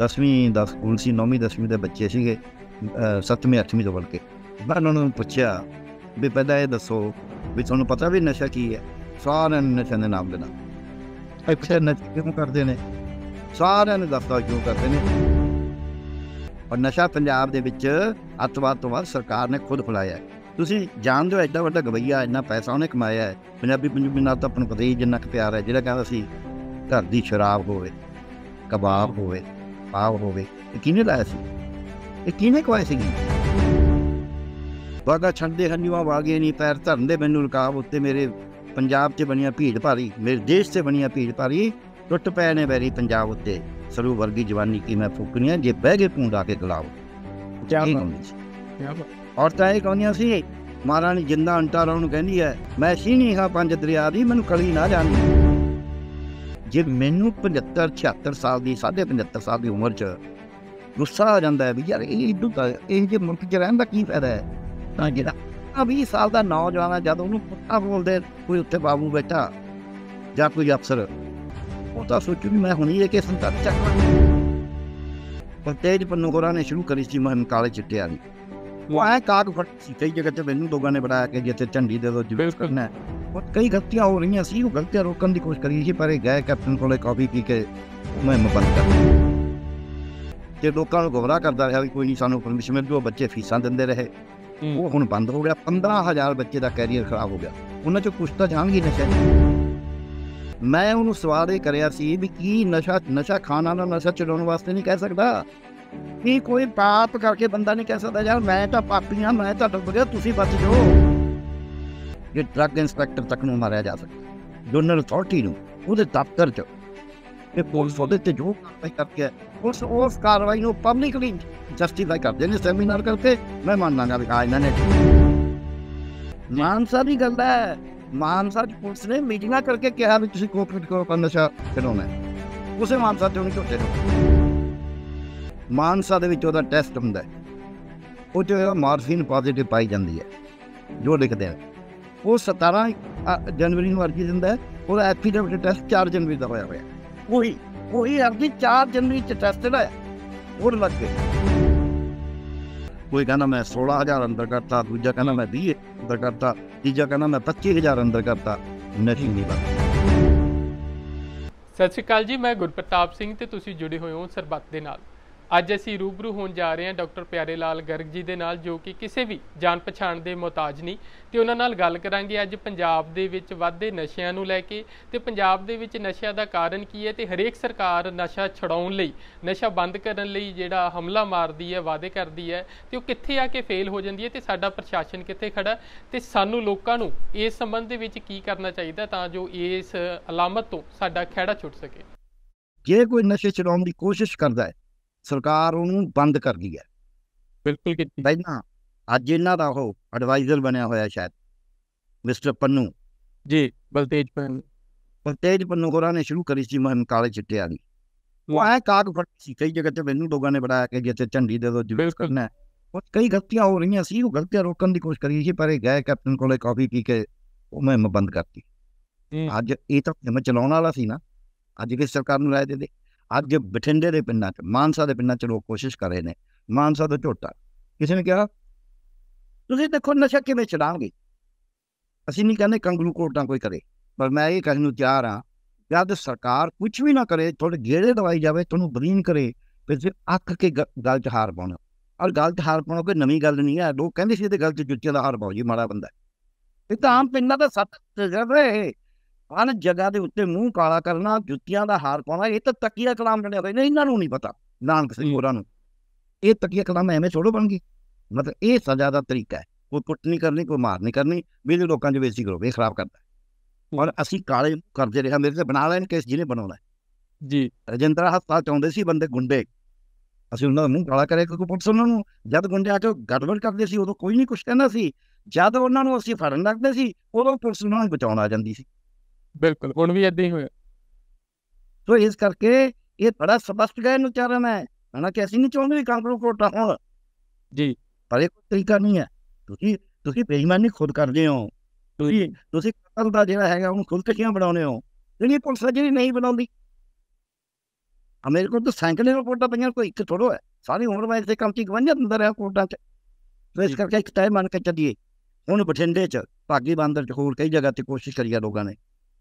10ਵੀਂ ਦਾ ਸਕੂਲ ਸੀ 9ਵੀਂ 10ਵੀਂ ਦੇ ਬੱਚੇ ਸੀਗੇ 7ਵੀਂ 8ਵੀਂ ਤੋਂ ਬਲਕਿ। ਮੈਂ ਉਹਨਾਂ ਨੂੰ ਪੁੱਛਿਆ ਵੀ ਪਹਿਲਾਂ ਇਹ ਦੱਸੋ ਵੀ ਤੁਹਾਨੂੰ ਪਤਾ ਵੀ ਨਸ਼ਾ ਕੀ ਹੈ? ਸਾਰਿਆਂ ਨੇ ਨਸ਼ੇ ਦੇ ਨਾਮ ਦੇਣਾ ਅੱਛਾ ਨਸ਼ਾ ਕਿਉਂ ਕਰਦੇ ਨੇ? ਸਾਰਿਆਂ ਨੇ ਦੱਸਦਾ ਕਿਉਂ ਕਰਦੇ ਨੇ? ਔਰ ਨਸ਼ਾ ਪੰਜਾਬ ਦੇ ਵਿੱਚ ਅੱਤਵਾਦ ਤੋਂ ਬਾਅਦ ਸਰਕਾਰ ਨੇ ਖੁਦ ਫਲਾਇਆ ਤੁਸੀਂ ਜਾਣਦੇ ਹੋ ਐਡਾ ਵੱਡਾ ਗਵਈਆ, ਇੰਨਾ ਪੈਸਾ ਉਹਨੇ ਕਮਾਇਆ ਹੈ। ਪੰਜਾਬੀ ਪੰਜਾਬੀ ਨਾਲ ਤਾਂ ਆਪਾਂ ਨੂੰ ਪਤਾ ਹੀ ਜਿੰਨਾ ਕੁ ਪਿਆਰ ਹੈ, ਜਿਹੜਾ ਕਹਿੰਦਾ ਸੀ, ਘਰ ਦੀ ਸ਼ਰਾਬ ਹੋਵੇ, ਕਬਾਬ ਹੋਵੇ। ਪਾਵ ਹੋਵੇ ਇਹ ਕਿਹਨੇ ਲਾਇਆ ਸੀ? ਇਹ ਕਿਹਨੇ ਕਵਾਇਆ ਸੀ ਬਾਗਾ ਛੱਡਦੇ ਹੰਝੂਆਂ ਵਾਗੇ ਨਹੀਂ ਪੈਰ ਧਰਨ ਦੇ ਮੈਨੂੰ ਰਕਾਬ ਉੱਤੇ ਮੇਰੇ ਪੰਜਾਬ 'ਚ ਬਣੀਆਂ ਭੀੜ ਭਾਰੀ ਮੇਰੇ ਦੇਸ਼ 'ਚ ਬਣੀਆਂ ਭੀੜ ਭਾਰੀ ਟੁੱਟ ਪਏ ਨੇ ਵੈਰੀ ਪੰਜਾਬ ਉੱਤੇ। ਸਰੂ ਵਰਗੀ ਜਵਾਨੀ ਕੀ ਮੈਂ ਫੁਕਣੀਆਂ ਜੇ ਬਹਿ ਗਏ ਪੂੰਡਾ ਕੇ ਗਲਾਵ ਕਿਆ ਬਾਤ। ਸੀ? ਔਰਤਾਂ ਇਹ ਕਹਿੰਦੀਆਂ ਸੀ? ਮਹਾਰਾਣੀ ਜਿੰਦਾ ਅੰਟਾ ਰੌਣ ਕਹਿੰਦੀ ਹੈ ਮੈਂ ਸੀਨੀ ਹਾਂ ਪੰਜ ਦਰਿਆ ਦੀ ਮੈਨੂੰ ਕਲੀ ਨਾ ਜਾਣੀ। ਜੇ ਮੈਨੂੰ 75 76 ਸਾਲ ਦੀ 75 ਸਾਲ ਦੀ ਉਮਰ 'ਚ ਗੁੱਸਾ ਆ ਜਾਂਦਾ ਹੈ ਵੀ ਯਾਰ ਇਹ ਇਦੋਂ ਤਾਂ ਇਹ ਜੇ ਮੁਲਕ 'ਚ ਰਹਿਣ ਦਾ ਕੀ ਫਾਇਦਾ ਹੈ? ਤਾਂ ਜਿਹੜਾ ਆ 20 ਸਾਲ ਦਾ ਨੌਜਵਾਨ ਆ ਜਦ ਉਹਨੂੰ ਪੁੱਠਾ ਬੋਲਦੇ ਕੋਈ ਉੱਥੇ ਬਾਬੂ ਬੈਠਾ ਜਾਂ ਕੋਈ ਅਫਸਰ ਉਹ ਤਾਂ ਸੋਚੂ ਵੀ ਮੈਂ ਹੁਣੀ ਇਹ ਕਿ ਸੰਤਰ ਚੱਕਣਾ ਪਰ ਤੇਜ ਪੰਨੂ ਹੋਰਾਂ ਨੇ ਸ਼ੁਰੂ ਕਰੀ ਸੀ ਮਹਮ ਕਾਲੇ ਚਿੱਟੇ ਵਾਲੀ ਉਹ ਐ ਕਾਗ ਫਟ ਸੀ ਕਈ ਜਗ੍ਹਾ ਤੇ ਮੈਨੂੰ ਲੋਕਾਂ ਨੇ ਬਣਾਇਆ ਕਿ ਜਿੱਥੇ ਝੰਡੀ ਦੇ ਦੋ ਬਿਲਕੁਲ। ਕਰਨਾ ਹੈ। ਉਹ ਕਈ ਗਲਤੀਆਂ ਹੋ ਰਹੀਆਂ ਸੀ ਉਹ ਗਲਤੀਆਂ ਰੋਕਣ ਦੀ ਕੋਸ਼ਿਸ਼ ਕਰੀ ਸੀ ਪਰ ਇਹ ਗਏ ਕੈਪਟਨ ਕੋਲੇ ਕਾਫੀ ਪੀ ਕੇ ਮੈਂ ਬੰਦ ਕਰ ਤੇ ਲੋਕਾਂ ਨੂੰ ਗੁੰਮਰਾਹ ਕਰਦਾ ਰਿਹਾ ਵੀ ਕੋਈ ਨਹੀਂ ਸਾਨੂੰ ਪਰਮਿਸ਼ਨ ਮਿਲ ਜੂ ਬੱਚੇ ਫੀਸਾਂ ਦਿੰਦੇ ਰਹੇ ਹੂੰ। ਉਹ ਹੁਣ ਬੰਦ ਹੋ ਗਿਆ 15000 ਬੱਚੇ ਦਾ ਕੈਰੀਅਰ ਖਰਾਬ ਹੋ ਗਿਆ ਉਹਨਾਂ ਚੋਂ ਕੁਛ ਤਾਂ ਜਾਣਗੇ ਨਸ਼ਾ 'ਚ। ਮੈਂ ਉਹਨੂੰ ਸਵਾਲ ਇਹ ਕਰਿਆ ਸੀ ਵੀ ਕੀ ਨਸ਼ਾ ਨਸ਼ਾ ਖਾਣਾ ਨਾ ਨਸ਼ਾ ਚੜਾਉਣ ਵਾਸਤੇ ਨਹੀਂ ਕਹਿ ਸਕਦਾ ਕੀ ਕੋਈ ਪਾਪ ਕਰਕੇ ਬੰਦਾ ਨਹੀਂ ਕਹਿ ਸਕਦਾ ਯਾਰ ਮੈਂ ਤਾਂ ਪਾਪੀ ਹਾਂ ਮੈਂ ਤਾਂ ਡੁੱਬ ਗਿਆ ਤੁਸੀਂ ਬਚ ਜਾਓ ਜੇ ਡਰੱਗ ਇੰਸਪੈਕਟਰ ਤੱਕ ਨੂੰ ਮਾਰਿਆ ਜਾ ਸਕਦਾ। ਜਨਰਲ ਅਥਾਰਟੀ ਨੂੰ ਉਹਦੇ ਦਫ਼ਤਰ 'ਚ ਇਹ ਪੁਲਿਸ ਉਹਦੇ ਤੇ ਜੋ ਕਾਰਵਾਈ ਕਰਕੇ ਹੈ, ਉਸ ਕਾਰਵਾਈ ਨੂੰ ਪਬਲਿਕਲੀ ਜਸਟੀਫਾਈ ਕਰਦੇ ਨੇ ਸੈਮੀਨਾਰ ਕਰਕੇ। ਮੈਂ ਮੰਨਦਾ ਵੀ ਹਾਂ ਇਹਨਾਂ ਨੇ ਮਾਨਸਾ ਦੀ ਗੱਲ ਹੈ ਮਾਨਸਾ ਦੀ ਪੁਲਿਸ ਨੇ ਮੀਟਿੰਗਾਂ ਕਰਕੇ ਕਿਹਾ ਵੀ ਤੁਸੀਂ ਕੋਪਰੇਟ ਕਰੋ ਪਰ ਨਸ਼ਾ ਛਡਾਉਣਾ ਉਸੇ ਮਾਨਸਾ ਤੇ ਉਹਨੇ ਝੋਟੇ। ਮਾਨਸਾ ਦੇ ਵਿੱਚ ਉਹਦਾ ਟੈਸਟ ਹੁੰਦਾ ਉਹ ਚ ਮਾਰਫਿਨ ਪੋਜ਼ਿਟਿਵ ਪਾਈ ਜਾਂਦੀ ਹੈ। ਜੋ ਲਿਖਦੇ ਨੇ ਉਹ 17 ਜਨਵਰੀ ਨੂੰ ਅਰਜੀ ਦਿੰਦਾ ਉਹਦਾ ਐਫੀਡੇਵਿਟ ਟੈਸਟ 4 ਜਨਵਰੀ ਦਾ ਹੋਇਆ ਹੋਇਆ। ਉਹੀ ਉਹੀ ਅਰਜੀ 4 ਜਨਵਰੀ ਚ ਟੈਸਟ ਦਾ ਉਹ ਲੱਗ ਗਏ। ਕੋਈ ਕਹਿੰਦਾ ਮੈਂ 16000 ਅੰਦਰ ਕਰਤਾ, ਦੂਜਾ ਕਹਿੰਦਾ ਮੈਂ 20 ਅੰਦਰ ਕਰਤਾ, ਤੀਜਾ ਕਹਿੰਦਾ ਮੈਂ 25000 ਅੰਦਰ ਕਰਤਾ। ਨਸ਼ੀ ਨਹੀਂ ਬਾਤ। ਸਤਿ ਸ਼੍ਰੀ ਅਕਾਲ ਜੀ, ਮੈਂ ਗੁਰਪ੍ਰਤਾਪ ਸਿੰਘ ਤੇ ਤੁਸੀਂ ਜੁੜੇ ਹੋਏ ਹੋ ਸਰਬੱਤ ਦੇ ਨਾਲ। ਅੱਜ ਅਸੀਂ ਰੂਬਰੂ ਹੋਣ ਜਾ ਰਹੇ ਹਾਂ ਡਾਕਟਰ ਪਿਆਰੇ ਲਾਲ ਗਰਗ ਜੀ ਦੇ ਨਾਲ, ਜੋ ਕਿ ਕਿਸੇ ਵੀ ਜਾਣ ਪਛਾਣ ਦੇ ਮੁਹਤਾਜ ਨਹੀਂ। ਤੇ ਉਹਨਾਂ ਨਾਲ ਗੱਲ ਕਰਾਂਗੇ ਅੱਜ ਪੰਜਾਬ ਦੇ ਵਿੱਚ ਵਾਧੇ ਨਸ਼ਿਆਂ ਨੂੰ ਲੈ ਕੇ। ਤੇ ਪੰਜਾਬ ਦੇ ਵਿੱਚ ਨਸ਼ਿਆਂ ਦਾ ਕਾਰਨ ਕੀ ਹੈ? ਤੇ ਹਰੇਕ ਸਰਕਾਰ ਨਸ਼ਾ ਛਡਾਉਣ ਲਈ, ਨਸ਼ਾ ਬੰਦ ਕਰਨ ਲਈ ਜਿਹੜਾ ਹਮਲਾ ਮਾਰਦੀ ਹੈ, ਵਾਅਦੇ ਕਰਦੀ ਹੈ, ਤੇ ਉਹ ਕਿੱਥੇ ਆ ਕੇ ਫੇਲ ਹੋ ਜਾਂਦੀ ਹੈ? ਤੇ ਸਾਡਾ ਪ੍ਰਸ਼ਾਸਨ ਕਿੱਥੇ ਖੜਾ? ਹੈ ਤੇ ਸਾਨੂੰ ਲੋਕਾਂ ਨੂੰ ਇਸ ਸੰਬੰਧ ਦੇ ਵਿੱਚ ਕੀ ਕਰਨਾ ਚਾਹੀਦਾ ਤਾਂ ਜੋ ਇਸ ਅਲਾਮਤ ਤੋਂ ਸਾਡਾ ਖਹਿੜਾ ਛੁੱਟ ਸਕੇ? ਜੇ ਕੋਈ ਨਸ਼ੇ ਛਡਾਉਣ ਦੀ ਕੋਸ਼ਿਸ਼ ਕਰਦਾ ਹੈ ਸਰਕਾਰ ਉਹਨੂੰ ਬੰਦ ਕਰਦੀ ਹੈ। ਬਿਲਕੁਲ ਕੀਤੀ ਪਹਿਲਾਂ ਅੱਜ ਇਹਨਾਂ ਦਾ ਉਹ ਐਡਵਾਈਜ਼ਰ ਬਣਿਆ ਹੋਇਆ ਸ਼ਾਇਦ ਮਿਸਟਰ ਪੰਨੂ। ਜੀ ਬਲਤੇਜ ਪੈਨ। ਪਰ ਤੇਜ ਪੰਨੂ ਹੋਰਾਂ ਨੇ ਸ਼ੁਰੂ ਕਰੀ ਸੀ ਮਹਮ ਕਾਲੇ ਚਿੱਟੇ ਵਾਲੀ ਉਹ ਐ ਕਾਗ ਫਟ ਸੀ ਕਈ ਜਗ੍ਹਾ ਤੇ ਮੈਨੂੰ ਲੋਕਾਂ ਨੇ ਬਣਾਇਆ ਕਿ ਜਿੱਥੇ ਝੰਡੀ ਦੇ ਦੋ ਜੁਲੂਸ ਬਿਲਕੁਲ। ਕਰਨਾ ਹੈ। ਉਹ ਕਈ ਗਲਤੀਆਂ ਹੋ ਰਹੀਆਂ ਸੀ ਉਹ ਗਲਤੀਆਂ ਰੋਕਣ ਦੀ ਕੋਸ਼ਿਸ਼ ਕਰੀ ਸੀ ਪਰ ਇਹ ਗਏ ਕੈਪਟਨ ਕੋਲੇ ਕਾਫੀ ਪੀ ਕੇ ਉਹ ਮੈਂ ਬੰਦ ਕਰਤੀ। ਹੂੰ। ਅੱਜ ਇਹ ਤਾਂ ਮੈਂ ਚਲਾਉਣ ਵਾਲਾ ਸੀ ਨਾ। ਅੱਜ ਕਿਸ ਸਰਕਾਰ ਨੂੰ ਰਾਏ ਦੇ ਦੇ? ਅੱਜ ਬਠਿੰਡੇ ਦੇ ਪਿੰਡਾਂ 'ਚ ਮਾਨਸਾ ਦੇ ਪਿੰਡਾਂ 'ਚ ਲੋਕ ਕੋਸ਼ਿਸ਼ ਕਰ ਰਹੇ ਨੇ ਮਾਨਸਾ ਤੋਂ ਝੋਟਾ ਕਿਸੇ ਨੇ ਕਿਹਾ ਤੁਸੀਂ ਦੇਖੋ ਨਸ਼ਾ ਕਿਵੇਂ ਛਡਾਓਗੇ ਅਸੀਂ ਨਹੀਂ ਕਹਿੰਦੇ ਕੰਗਲੂ ਕੋਟਾਂ ਕੋਈ ਕਰੇ ਪਰ ਮੈਂ ਇਹ ਕਹਿਣ ਨੂੰ ਤਿਆਰ ਹਾਂ ਜਦ ਸਰਕਾਰ ਕੁਝ ਵੀ ਨਾ ਕਰੇ ਤੁਹਾਡੇ ਗੇੜੇ ਦਵਾਈ ਜਾਵੇ ਤੁਹਾਨੂੰ ਬਲੀਨ ਕਰੇ ਫਿਰ ਅੱਖ ਕੇ ਗ- ਗੱਲ 'ਚ ਹਾਰ ਪਾਉਣਾ ਔਰ ਗੱਲ 'ਚ ਹਾਰ ਪਾਉਣਾ ਕੋਈ ਨਵੀਂ ਗੱਲ ਨਹੀਂ ਹੈ ਲੋਕ ਕਹਿੰਦੇ ਸੀ ਇਹਦੇ ਗੱਲ 'ਚ ਜੁੱਤੀਆਂ ਦਾ ਹਾਰ ਪਾਓ ਜੀ ਮਾੜਾ ਬੰਦਾ ਹੈ। ਇਹ ਤਾਂ ਆਮ ਪਿੰਡਾਂ ਦਾ ਸੱਤ ਤਜਰਬੇ ਹਨ ਜਗ੍ਹਾ ਦੇ ਉੱਤੇ ਮੂੰਹ ਕਾਲਾ ਕਰਨਾ ਜੁੱਤੀਆਂ ਦਾ ਹਾਰ ਪਾਉਣਾ ਇਹ ਤਾਂ ਤਕੀਆ ਕਲਾਮ ਹੋਇਆ ਨੇ ਇਹਨਾਂ ਨੂੰ ਨਹੀਂ ਪਤਾ ਨਾਨਕ ਸਿੰਘ ਹੋਰਾਂ ਨੂੰ। ਇਹ ਤਕੀਆ ਕਲਾਮ ਐਵੇਂ ਥੋੜੋ ਬਣ ਗਈ ਮਤਲਬ ਇਹ ਸਜ਼ਾ ਦਾ ਤਰੀਕਾ ਹੈ। ਕੋਈ ਕੁੱਟ ਨਹੀਂ ਕਰਨੀ ਕੋਈ ਮਾਰ ਨਹੀਂ ਕਰਨੀ ਵੀ ਇਹਦੇ ਲੋਕਾਂ 'ਚ ਬੇਇੱਜ਼ਤੀ ਕਰੋ ਇਹ ਖਰਾਬ ਕਰਦਾ। ਔਰ ਅਸੀਂ ਕਾਲੇ ਕਰਦੇ ਰਿਹਾ ਮੇਰੇ ਤੇ ਬਣਾ ਲੈਣ ਕੇਸ ਜਿਹਨੇ ਬਣਾਉਣਾ। ਜੀ। ਰਜਿੰਦਰਾ ਹਸਪਤਾਲ ਚਾਹੁੰਦੇ ਸੀ ਬੰਦੇ ਗੁੰਡੇ। ਅਸੀਂ ਉਹਨਾਂ ਦਾ ਮੂੰਹ ਕਾਲਾ ਕਰਿਆ ਕਿਉਂਕਿ ਪੁਲਿਸ ਉਹਨਾਂ ਨੂੰ ਜਦ ਗੁੰਡਿਆਂ ਚੋਂ ਗੜਬੜ ਕਰਦੇ ਸੀ ਉਦੋਂ ਕੋਈ ਨਹੀਂ ਕੁਝ ਕਹਿੰਦਾ ਸੀ। ਜਦ ਉਹਨਾਂ ਨੂੰ ਅਸੀਂ ਫੜਨ ਲੱਗਦੇ ਸੀ ਉਦੋਂ ਪੁਲਿਸ ਉਹਨਾਂ ਨੂੰ ਬਚਾਉਣ ਆ ਜਾਂਦੀ ਸੀ। ਬਿਲਕੁਲ ਹੁਣ ਵੀ ਇਦਾਂ ਹੀ ਹੋਇਆ। ਸੋ ਇਸ ਕਰਕੇ ਇਹ ਬੜਾ ਸਪਸ਼ਟ ਗਏ ਉਚਾਰਨ ਹੈ ਹਨਾ ਕਿ ਅਸੀਂ ਨਹੀਂ ਚਾਹੁੰਦੇ ਵੀ ਕਾਂਗਰੂ ਕੋਟਾ ਹੋਣ। ਜੀ। ਪਰ ਇਹ ਕੋਈ ਤਰੀਕਾ ਨਹੀਂ ਹੈ। ਤੁਸੀਂ ਤੁਸੀਂ ਬੇਈਮਾਨੀ ਖੁਦ ਕਰਦੇ ਹੋ। ਤੁਸੀਂ ਤੁਸੀਂ ਕਤਲ ਦਾ ਜਿਹੜਾ ਹੈਗਾ ਉਹਨੂੰ ਖੁਦ ਕਿਉਂ ਬਣਾਉਨੇ ਹੋ। ਜਿਹੜੀ ਪੁਲਿਸ ਹੈ ਜਿਹੜੀ ਨਹੀਂ ਬਣਾਉਂਦੀ। ਆ ਮੇਰੇ ਕੋਲ ਤਾਂ ਸੈਂਕੜੇ ਰਿਪੋਰਟਾਂ ਪਈਆਂ ਕੋਈ ਇੱਕ ਥੋੜੋ ਹੈ ਸਾਰੀ ਉਮਰ ਮੈਂ ਇਸੇ ਕੰਮ 'ਚ ਗਵੰਜਾ ਦਿੰਦਾ ਰਿਹਾ ਕੋਰਟਾਂ 'ਚ। ਤੇ ਇਸ। ਕਰਕੇ ਇੱਕ ਤੈਅ ਮੰਨ ਕੇ ਚੱਲੀਏ। ਹੁਣ ਬਠਿੰਡੇ 'ਚ ਭਾਗੀ ਬਾਂਦਰ 'ਚ ਹੋਰ ਕਈ ਜਗ੍ਹਾ ਤੇ ਕੋਸ਼ਿਸ਼ ਕਰੀ ਆ ਲੋਕਾਂ ਨੇ।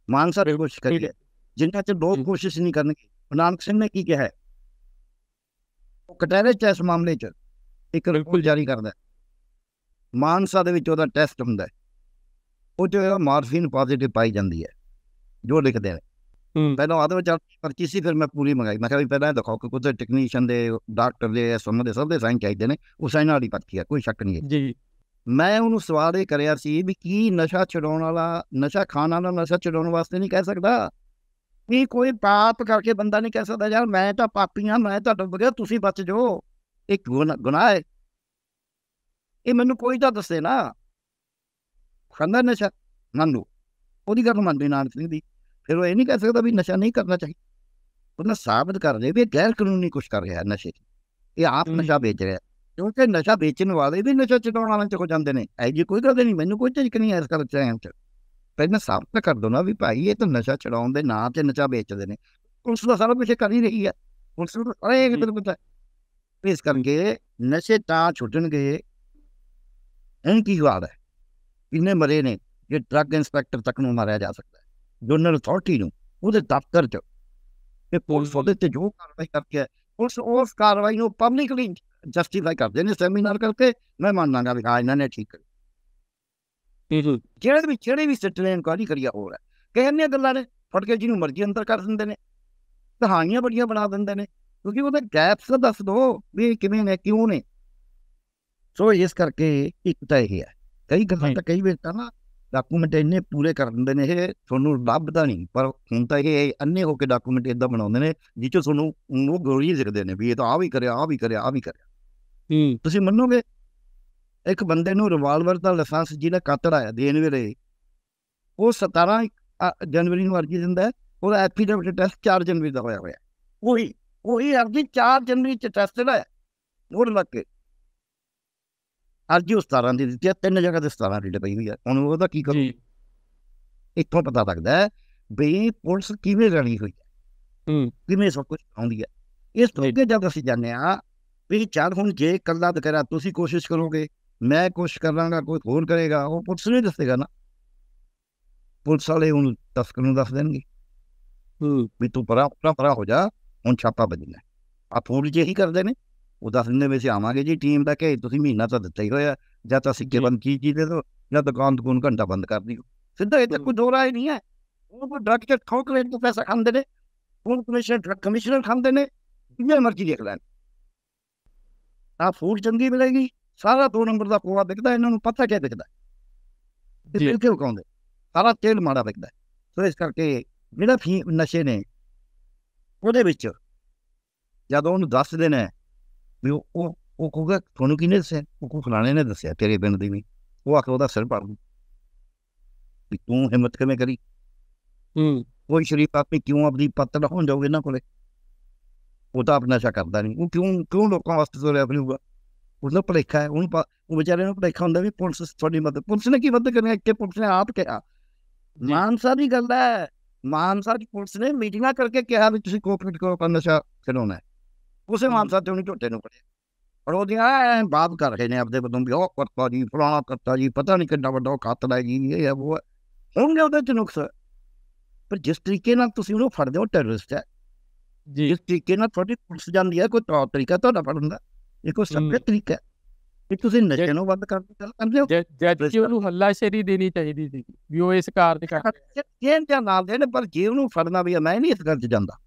ਮਾਨਸਾ ਦੇ ਕੋਸ਼ਿਸ਼ ਕਰੀ ਹੈ ਜਿੰਨਾ ਚ ਲੋਕ। ਕੋਸ਼ਿਸ਼ ਨਹੀਂ ਕਰਨਗੇ ਨਾਨਕ ਸਿੰਘ ਨੇ ਕੀ ਕਿਹਾ ਹੈ? ਉਹ ਕਟਹਿਰੇ ਚ ਇਸ ਮਾਮਲੇ ਚ ਇੱਕ ਰਿਪੋਰਟ ਜਾਰੀ ਕਰਦਾ। ਮਾਨਸਾ ਦੇ ਵਿੱਚ ਉਹਦਾ ਟੈਸਟ ਹੁੰਦਾ ਹੈ। ਉਹ ਚ ਮਾਰਫੀਨ ਪੋਜ਼ਿਟਿਵ ਪਾਈ ਜਾਂਦੀ ਹੈ ਜੋ ਲਿਖਦੇ ਨੇ। ਪਹਿਲਾਂ ਆਦੇ ਵਿੱਚ ਪਰਚੀ ਸੀ ਫਿਰ ਮੈਂ ਪੂਰੀ ਮੰਗਾਈ। ਮੈਂ ਕਿਹਾ ਵੀ ਪਹਿਲਾਂ ਦਿਖਾਓ ਕਿ ਕੁਝ ਟੈਕਨੀਸ਼ੀਅਨ ਦੇ ਡਾਕਟਰ ਦੇ ਸਮਝ ਦੇ ਸਭ ਦੇ ਸਾਈਨ ਚਾਹੀਦੇ ਨੇ ਉਹ ਸਾਈਨ ਵਾਲੀ ਪਰਚੀ ਹੈ ਕੋਈ ਸ਼ੱਕ ਨਹੀਂ ਹੈ। ਜੀ। ਮੈਂ ਉਹਨੂੰ ਸਵਾਲ ਇਹ ਕਰਿਆ ਸੀ ਵੀ ਕੀ ਨਸ਼ਾ ਛਡਾਉਣ ਵਾਲਾ ਨਸ਼ਾ ਖਾਣ ਵਾਲਾ ਨਸ਼ਾ ਛਡਾਉਣ ਵਾਸਤੇ ਨਹੀਂ ਕਹਿ ਸਕਦਾ? ਵੀ ਕੋਈ ਪਾਪ ਕਰਕੇ ਬੰਦਾ ਨਹੀਂ ਕਹਿ ਸਕਦਾ ਯਾਰ ਮੈਂ ਤਾਂ ਪਾਪੀ ਹਾਂ ਮੈਂ ਤਾਂ ਡੁੱਬ ਗਿਆ ਤੁਸੀਂ ਬਚ ਜਾਓ। ਇਹ ਗੁਨਾ- ਗੁਨਾਹ ਹੈ? ਇਹ ਮੈਨੂੰ ਕੋਈ ਤਾਂ ਦੱਸੇ ਨਾ। ਖਾਂਦਾ ਨਸ਼ਾ ਲਓ ਉਹਦੀ ਗੱਲ ਮੰਨਦੇ ਨਾਨਕ ਸਿੰਘ ਦੀ। ਫਿਰ ਉਹ ਇਹ ਨਹੀਂ ਕਹਿ ਸਕਦਾ ਵੀ ਨਸ਼ਾ ਨਹੀਂ ਕਰਨਾ ਚਾਹੀਦਾ ਉਹਨਾਂ ਸਾਬਤ ਕਰ ਦੇ ਵੀ ਇਹ ਗੈਰ ਕਾਨੂੰਨੀ ਕੁਛ ਕਰ ਰਿਹਾ ਨਸ਼ੇ ਇਹ ਆਪ। ਨਸ਼ਾ ਵੇਚ ਰਿਹਾ। ਕਿਉਂਕਿ ਨਸ਼ਾ ਵੇਚਣ ਵਾਲੇ ਵੀ ਨਸ਼ਾ ਚਟਾਉਣ ਵਾਲਿਆਂ ਚ ਹੋ ਜਾਂਦੇ ਨੇ। ਐ ਜੀ ਕੋਈ ਗੱਲ ਨਹੀਂ ਮੈਨੂੰ ਕੋਈ ਝਿਜਕ ਨਹੀਂ ਹੈ ਇਸ ਗੱਲ ਚ ਪਹਿਲਾਂ ਸਾਬਤ ਕਰ ਦੋ ਨਾ ਵੀ ਭਾਈ ਇਹ ਤਾਂ ਨਸ਼ਾ ਛਡਾਉਣ ਦੇ ਨਾਂ ਤੇ ਨਸ਼ਾ ਵੇਚਦੇ ਨੇ। ਪੁਲਿਸ ਦਾ ਸਾਰਾ ਕੁਝ ਕਰ ਹੀ ਰਹੀ ਹੈ। ਪੁਲਿਸ ਨੂੰ ਤਾਂ ਸਾਰਾ ਇਹ। ਗੱਲ ਪਤਾ। ਇਸ ਕਰਕੇ ਨਸ਼ੇ ਤਾਂ ਛੁੱਟਣਗੇ। ਇਹ ਕੀ ਹਾਲ ਹੈ? ਕਿੰਨੇ ਮਰੇ ਨੇ ਜੇ ਡਰੱਗ ਇੰਸਪੈਕਟਰ ਤੱਕ ਨੂੰ ਮਾਰਿਆ ਜਾ ਸਕਦਾ ਹੈ? ਜਨਰਲ ਅਥਾਰਟੀ ਨੂੰ ਉਹਦੇ ਦਫ਼ਤਰ ਚ। ਤੇ ਪੁਲਿਸ ਉਹਦੇ ਤੇ ਜੋ ਕਾਰਵਾਈ ਕਰਕੇ ਪੁਲਿਸ ਉਸ ਕਾਰਵਾਈ ਨੂੰ ਪਬਲਿਕਲੀ ਜਸਟੀਫਾਈ ਕਰਦੇ ਨੇ ਸੈਮੀਨਾਰ ਕਰਕੇ ਮੈਂ ਮੰਨਾਂਗਾ ਵੀ ਹਾਂ ਇਹਨਾਂ ਨੇ ਠੀਕ ਕਰੀ ਜਿਹੜੇ ਵੀ ਜਿਹੜੇ ਵੀ ਸਿੱਟਨੇ ਇਨਕੁਆਰੀ ਕਰੀਆ ਹੋ। ਰਿਹਾ ਕਹਿੰਦੀਆਂ ਗੱਲਾਂ ਨੇ ਫੜ ਕੇ ਜਿਹਨੂੰ ਮਰਜ਼ੀ ਅੰਦਰ ਕਰ ਦਿੰਦੇ ਨੇ। ਕਹਾਣੀਆਂ ਬੜੀਆਂ ਬਣਾ ਦਿੰਦੇ ਨੇ। ਕਿਉਂਕਿ ਉਹਦੇ ਗੈਪਸ ਦੱਸ ਦੋ ਵੀ ਕਿਵੇਂ ਨੇ ਕਿਉਂ ਨੇ। ਸੋ ਇਸ ਕਰਕੇ ਇੱਕ ਤਾਂ ਇਹ ਹੈ। ਕਈ ਗੱਲਾਂ। ਤਾਂ ਕਈ ਵਾਰ ਤਾਂ ਨਾ ਡਾਕੂਮੈਂਟ ਇੰਨੇ ਪੂਰੇ ਕਰ ਦਿੰਦੇ ਨੇ ਇਹ ਤੁਹਾਨੂੰ ਲੱਭਦਾ ਨਹੀਂ। ਪਰ ਹੁਣ ਤਾਂ ਇਹ ਅੰਨੇ ਹੋ ਕੇ ਡਾਕੂਮੈਂਟ ਇਦਾਂ ਬਣਾਉਂਦੇ ਨੇ 'ਚ ਤੁਹਾਨੂੰ ਉਹ ਗੋਰੀ ਲਿਖਦੇ ਨੇ ਵੀ ਇਹ ਤਾਂ ਆ ਵੀ ਕਰਿਆ ਆ ਵੀ ਕਰਿਆ ਆ ਵੀ ਕਰਿਆ। ਹੂੰ। ਤੁਸੀਂ ਮੰਨੋਗੇ? ਇੱਕ ਬੰਦੇ ਨੂੰ ਰਿਵਾਲਵਰ ਦਾ ਲਾਇਸੈਂਸ ਜਿਹਨੇ ਕਾਤੜ ਆਇਆ ਦੇਣ ਵੇਲੇ ਉਹ 17 ਅ, ਜਨਵਰੀ ਨੂੰ ਅਰਜੀ ਦਿੰਦਾ ਹੈ ਉਹਦਾ ਐਫੀਡੇਵਿਟ ਟੈਸਟ 4 ਜਨਵਰੀ ਦਾ ਹੋਇਆ ਹੋਇਆ। ਉਹੀ ਉਹੀ ਅਰਜੀ 4 ਜਨਵਰੀ ਚ ਟੈਸਟ ਹੈ ਉਹ ਲੱਗ ਕੇ। ਅਰਜੀ ਉਹ 17 ਦੀ ਦਿੱਤੀ ਹੈ ਤਿੰਨ ਜਗ੍ਹਾ ਤੇ 17 ਦੀ ਪਈ ਹੋਈ ਹੈ ਹੁਣ ਉਹਦਾ ਕੀ ਕਰੂ? ਇੱਥੋਂ ਪਤਾ ਲੱਗਦਾ ਹੈ ਵੀ ਪੁਲਿਸ ਕਿਵੇਂ ਰਲੀ ਹੋਈ ਹੈ। ਹੂੰ। ਕਿਵੇਂ ਸਭ ਕੁਝ ਆਉਂਦੀ ਹੈ। ਇਸ ਤੋਂ। ਅੱਗੇ ਜਦ ਅਸੀਂ ਜਾਂਦੇ ਹਾਂ ਵੀ ਚੱਲ ਹੁਣ ਜੇ ਕੱਲਾ ਕਰਾ ਤੁਸੀਂ ਕੋਸ਼ਿਸ਼ ਕਰੋਗੇ ਮੈਂ ਕੋਸ਼ਿਸ਼ ਕਰਾਂਗਾ ਕੋਈ ਹੋਰ ਕਰੇਗਾ ਉਹ ਪੁਲਿਸ ਨਹੀਂ ਦੱਸੇਗਾ ਨਾ। ਪੁਲਿਸ ਵਾਲੇ ਹੁਣ ਤਸਕਰ ਨੂੰ ਦੱਸ ਦੇਣਗੇ। ਹੂੰ। ਵੀ ਤੂੰ ਪਰਾ ਪਰਾ ਹੋ ਜਾ ਹੁਣ ਛਾਪਾ ਵੱਜਣਾ। ਆ ਫੋਨ ਜੇ ਹੀ ਕਰਦੇ ਨੇ। ਉਹ ਦੱਸ ਦਿੰਦੇ ਵੀ ਅਸੀਂ ਆਵਾਂਗੇ ਜੀ ਟੀਮ ਦਾ ਕਿ ਤੁਸੀਂ ਮਹੀਨਾ ਤਾਂ ਦਿੱਤਾ ਹੀ ਹੋਇਆ ਜਾਂ ਤਾਂ ਸਿੱਕੇ। ਬੰਦ ਕੀ ਚੀਜ਼ ਦੇ ਦੋ ਜਾਂ ਦੁਕਾਨ ਦੁਕਾਨ ਘੰਟਾ ਬੰਦ ਕਰ ਦਿਓ ਸਿੱਧਾ ਇਹ ਤਾਂ। ਕੋਈ ਦੋ ਰਾਏ ਨਹੀਂ ਹੈ ਉਹ ਕੋਈ ਡਰਗ ਤੇ ਠੋਕ ਰੇਟ ਤੋਂ ਪੈਸਾ ਖਾਂਦੇ ਨੇ ਫੂਡ ਕਮਿਸ਼ਨਰ ਡਰਗ ਕਮਿਸ਼ਨਰ ਖਾਂਦੇ ਨੇ ਜਿਵੇਂ ਮਰਜ਼ੀ ਦੇਖ ਲੈਣ ਆ ਫੂਡ ਚੰਗੀ ਮਿਲੇਗੀ ਸਾਰਾ ਦੋ ਨੰਬਰ ਦਾ ਕੋਆ ਵਿਕਦਾ ਇਹਨਾਂ ਨੂੰ ਪਤਾ ਕਿਆ ਵਿਕਦਾ ਤੇ। ਫਿਰ ਕਿਉਂ ਕਾਉਂਦੇ ਸਾਰਾ ਤੇਲ ਮਾੜਾ ਵਿਕਦਾ ਹੈ। ਸੋ ਇਸ ਕਰਕੇ ਜਿਹੜਾ ਫੀ ਨਸ਼ੇ ਨੇ ਉਹਦੇ ਵਿੱਚ ਜਦੋਂ ਉਹਨੂੰ ਦੱਸਦੇ ਨੇ ਵੀ ਉਹ ਉਹ ਕਹੂਗਾ ਤੁਹਾਨੂੰ ਕਿਹਨੇ ਦੱਸਿਆ ਉਹ ਕੋ ਫਲਾਣੇ ਨੇ ਦੱਸਿਆ ਤੇਰੇ ਪਿੰਡ ਦੀ ਵੀ ਉਹ ਆ ਕੇ ਉਹਦਾ ਸਿਰ ਪਾੜ ਦੂ ਵੀ ਤੂੰ ਹਿੰਮਤ ਕਿਵੇਂ ਕਰੀ ਹੂੰ ਕੋਈ ਸ਼ਰੀਫ ਆਦਮੀ ਕਿਉਂ ਆਪਣੀ ਪੱਤ ਹੋਣ ਜਾਓਗੇ ਇਹਨਾਂ ਕੋਲੇ ਉਹ ਤਾਂ ਆਪਣਾ ਨਸ਼ਾ ਕਰਦਾ ਨਹੀਂ ਉਹ ਕਿਉਂ ਕਿਉਂ ਲੋਕਾਂ ਵਾਸਤੇ ਤੋਰਿਆ ਫਿਰੂਗਾ ਉਹਦਾ ਭਲੇਖਾ ਹੈ ਉਹਨੂੰ ਉਹ ਵਿਚਾਰੇ ਨੂੰ ਭਲੇਖਾ ਹੁੰਦਾ ਵੀ ਪੁਲਿਸ ਤੁਹਾਡੀ ਮਦਦ ਪੁਲਿਸ ਨੇ ਕੀ ਮਦਦ ਕਰਨੀ ਹੈ ਕਿ ਪੁਲਿਸ ਨੇ ਆਪ ਕਿਹਾ। ਮਾਨਸਾ ਦੀ ਗੱਲ ਹੈ ਮਾਨਸਾ ਦੀ ਪੁਲਿਸ ਨੇ ਮੀਟਿੰਗਾਂ ਕਰਕੇ ਕਿਹਾ ਵੀ ਤੁਸੀਂ ਕੋਆਪਰੇਟ ਕਰੋ ਪਰ ਨਸ਼ਾ ਛਡਾਉਣਾ ਹੈ ਉਸੇ। ਮਾਨਸਾ ਤੇ ਉਹਨੇ ਝੋਟੇ ਨੂੰ ਫੜਿਆ। ਪਰ ਉਹਦੀਆਂ ਐਂ ਬਾਤ ਕਰ ਰਹੇ ਨੇ ਆਪਦੇ ਵੱਲੋਂ ਵੀ ਉਹ ਕਰਤਾ ਜੀ ਫਲਾਣਾ ਕਰਤਾ ਜੀ ਪਤਾ ਨਹੀਂ ਕਿੰਨਾ ਵੱਡਾ ਉਹ ਕਾਤਲ ਹੈ ਜੀ ਇਹ ਹੈ ਉਹ ਹੋਣਗੇ ਉਹਦੇ ਚ ਨੁਕਸ ਪਰ ਜਿਸ ਤਰੀਕੇ ਨਾਲ ਤੁਸੀਂ ਉਹਨੂੰ ਫੜਦੇ ਹੋ ਟੈਰਰਿਸਟ ਹੈ। ਜੀ। ਜਿਸ ਤਰੀਕੇ ਨਾਲ ਤੁਹਾਡੀ ਪੁਲਿਸ ਜਾਂਦੀ ਹੈ ਕੋਈ ਤੌਰ ਤਰੀਕਾ ਤੁਹਾਡਾ ਫੜਨ ਦਾ। ਇਹ ਕੋਈ। ਸੱਭਿਅ ਤਰੀਕਾ ਹੈ। ਕਿ ਤੁਸੀਂ ਨਸ਼ੇ ਨੂੰ ਬੰਦ ਕਰਨ ਦੀ ਗੱਲ ਕਰਦੇ ਹੋ। ਜੱਜ ਜੀ ਉਹਨੂੰ ਹੱਲਾਸ਼ੇਰੀ ਦੇਣੀ ਚਾਹੀਦੀ ਸੀ ਵੀ ਉਹ ਇਸ ਕਾਰਨ ਕਰ ਤੇ ਨਾਲ ਦੇ ਨੇ ਪਰ ਜੇ ਉਹਨੂੰ ਫੜਨਾ ਵੀ ਮੈਂ ਨਹੀਂ ਇਸ ਗੱਲ 'ਚ ਜਾਂਦਾ।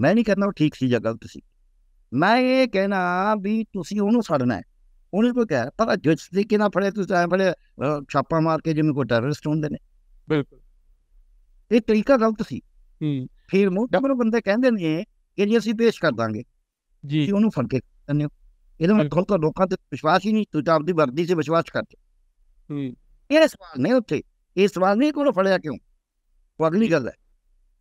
ਮੈਂ ਨਹੀਂ ਕਹਿੰਦਾ ਉਹ ਠੀਕ ਸੀ ਜਾਂ ਗਲਤ ਸੀ। ਮੈਂ ਇਹ ਕਹਿਣਾ ਵੀ ਤੁਸੀਂ ਉਹਨੂੰ ਫੜਨਾ ਹੈ। ਉਹਨੇ ਕੋਈ ਕਹਿ ਪਰ ਜਿਸ ਤਰੀਕੇ ਨਾਲ ਫੜੇ ਤੁਸੀਂ ਐਂ ਫੜੇ ਛਾਪਾ ਮਾਰ ਕੇ ਜਿਵੇਂ ਕੋਈ ਟੈਰਰਿਸਟ ਹੁੰਦੇ ਨੇ। ਬਿਲਕੁਲ। ਇਹ ਤਰੀਕਾ ਗਲਤ ਸੀ। ਹੂੰ। ਫਿਰ ਮੋਟਰ ਬੰਦੇ ਕਹਿੰਦੇ ਨੇ ਕਿ ਜੀ ਅਸੀਂ ਪੇਸ਼ ਕਰ ਦਾਂਗੇ। ਜੀ। ਕਿ ਉਹਨੂੰ ਫੜ ਕੇ ਹੋ। ਇਹਦਾ ਮਤਲਬ ਤਾਂ ਲੋਕਾਂ ਤੇ ਵਿਸ਼ਵਾਸ ਹੀ ਨਹੀਂ ਤੂੰ ਤਾਂ ਆਪਦੀ ਵਰਦੀ 'ਤੇ ਵਿਸ਼ਵਾਸ ਕਰਦੇ ਹੂੰ। ਇਹ ਸਵਾਲ ਨਹੀਂ ਉੱਥੇ। ਇਹ ਸਵਾਲ ਨਹੀਂ ਕਿ ਉਹਨੂੰ ਫੜਿਆ ਕਿਉਂ? ਉਹ ਅਗਲੀ ਗੱਲ ਹੈ।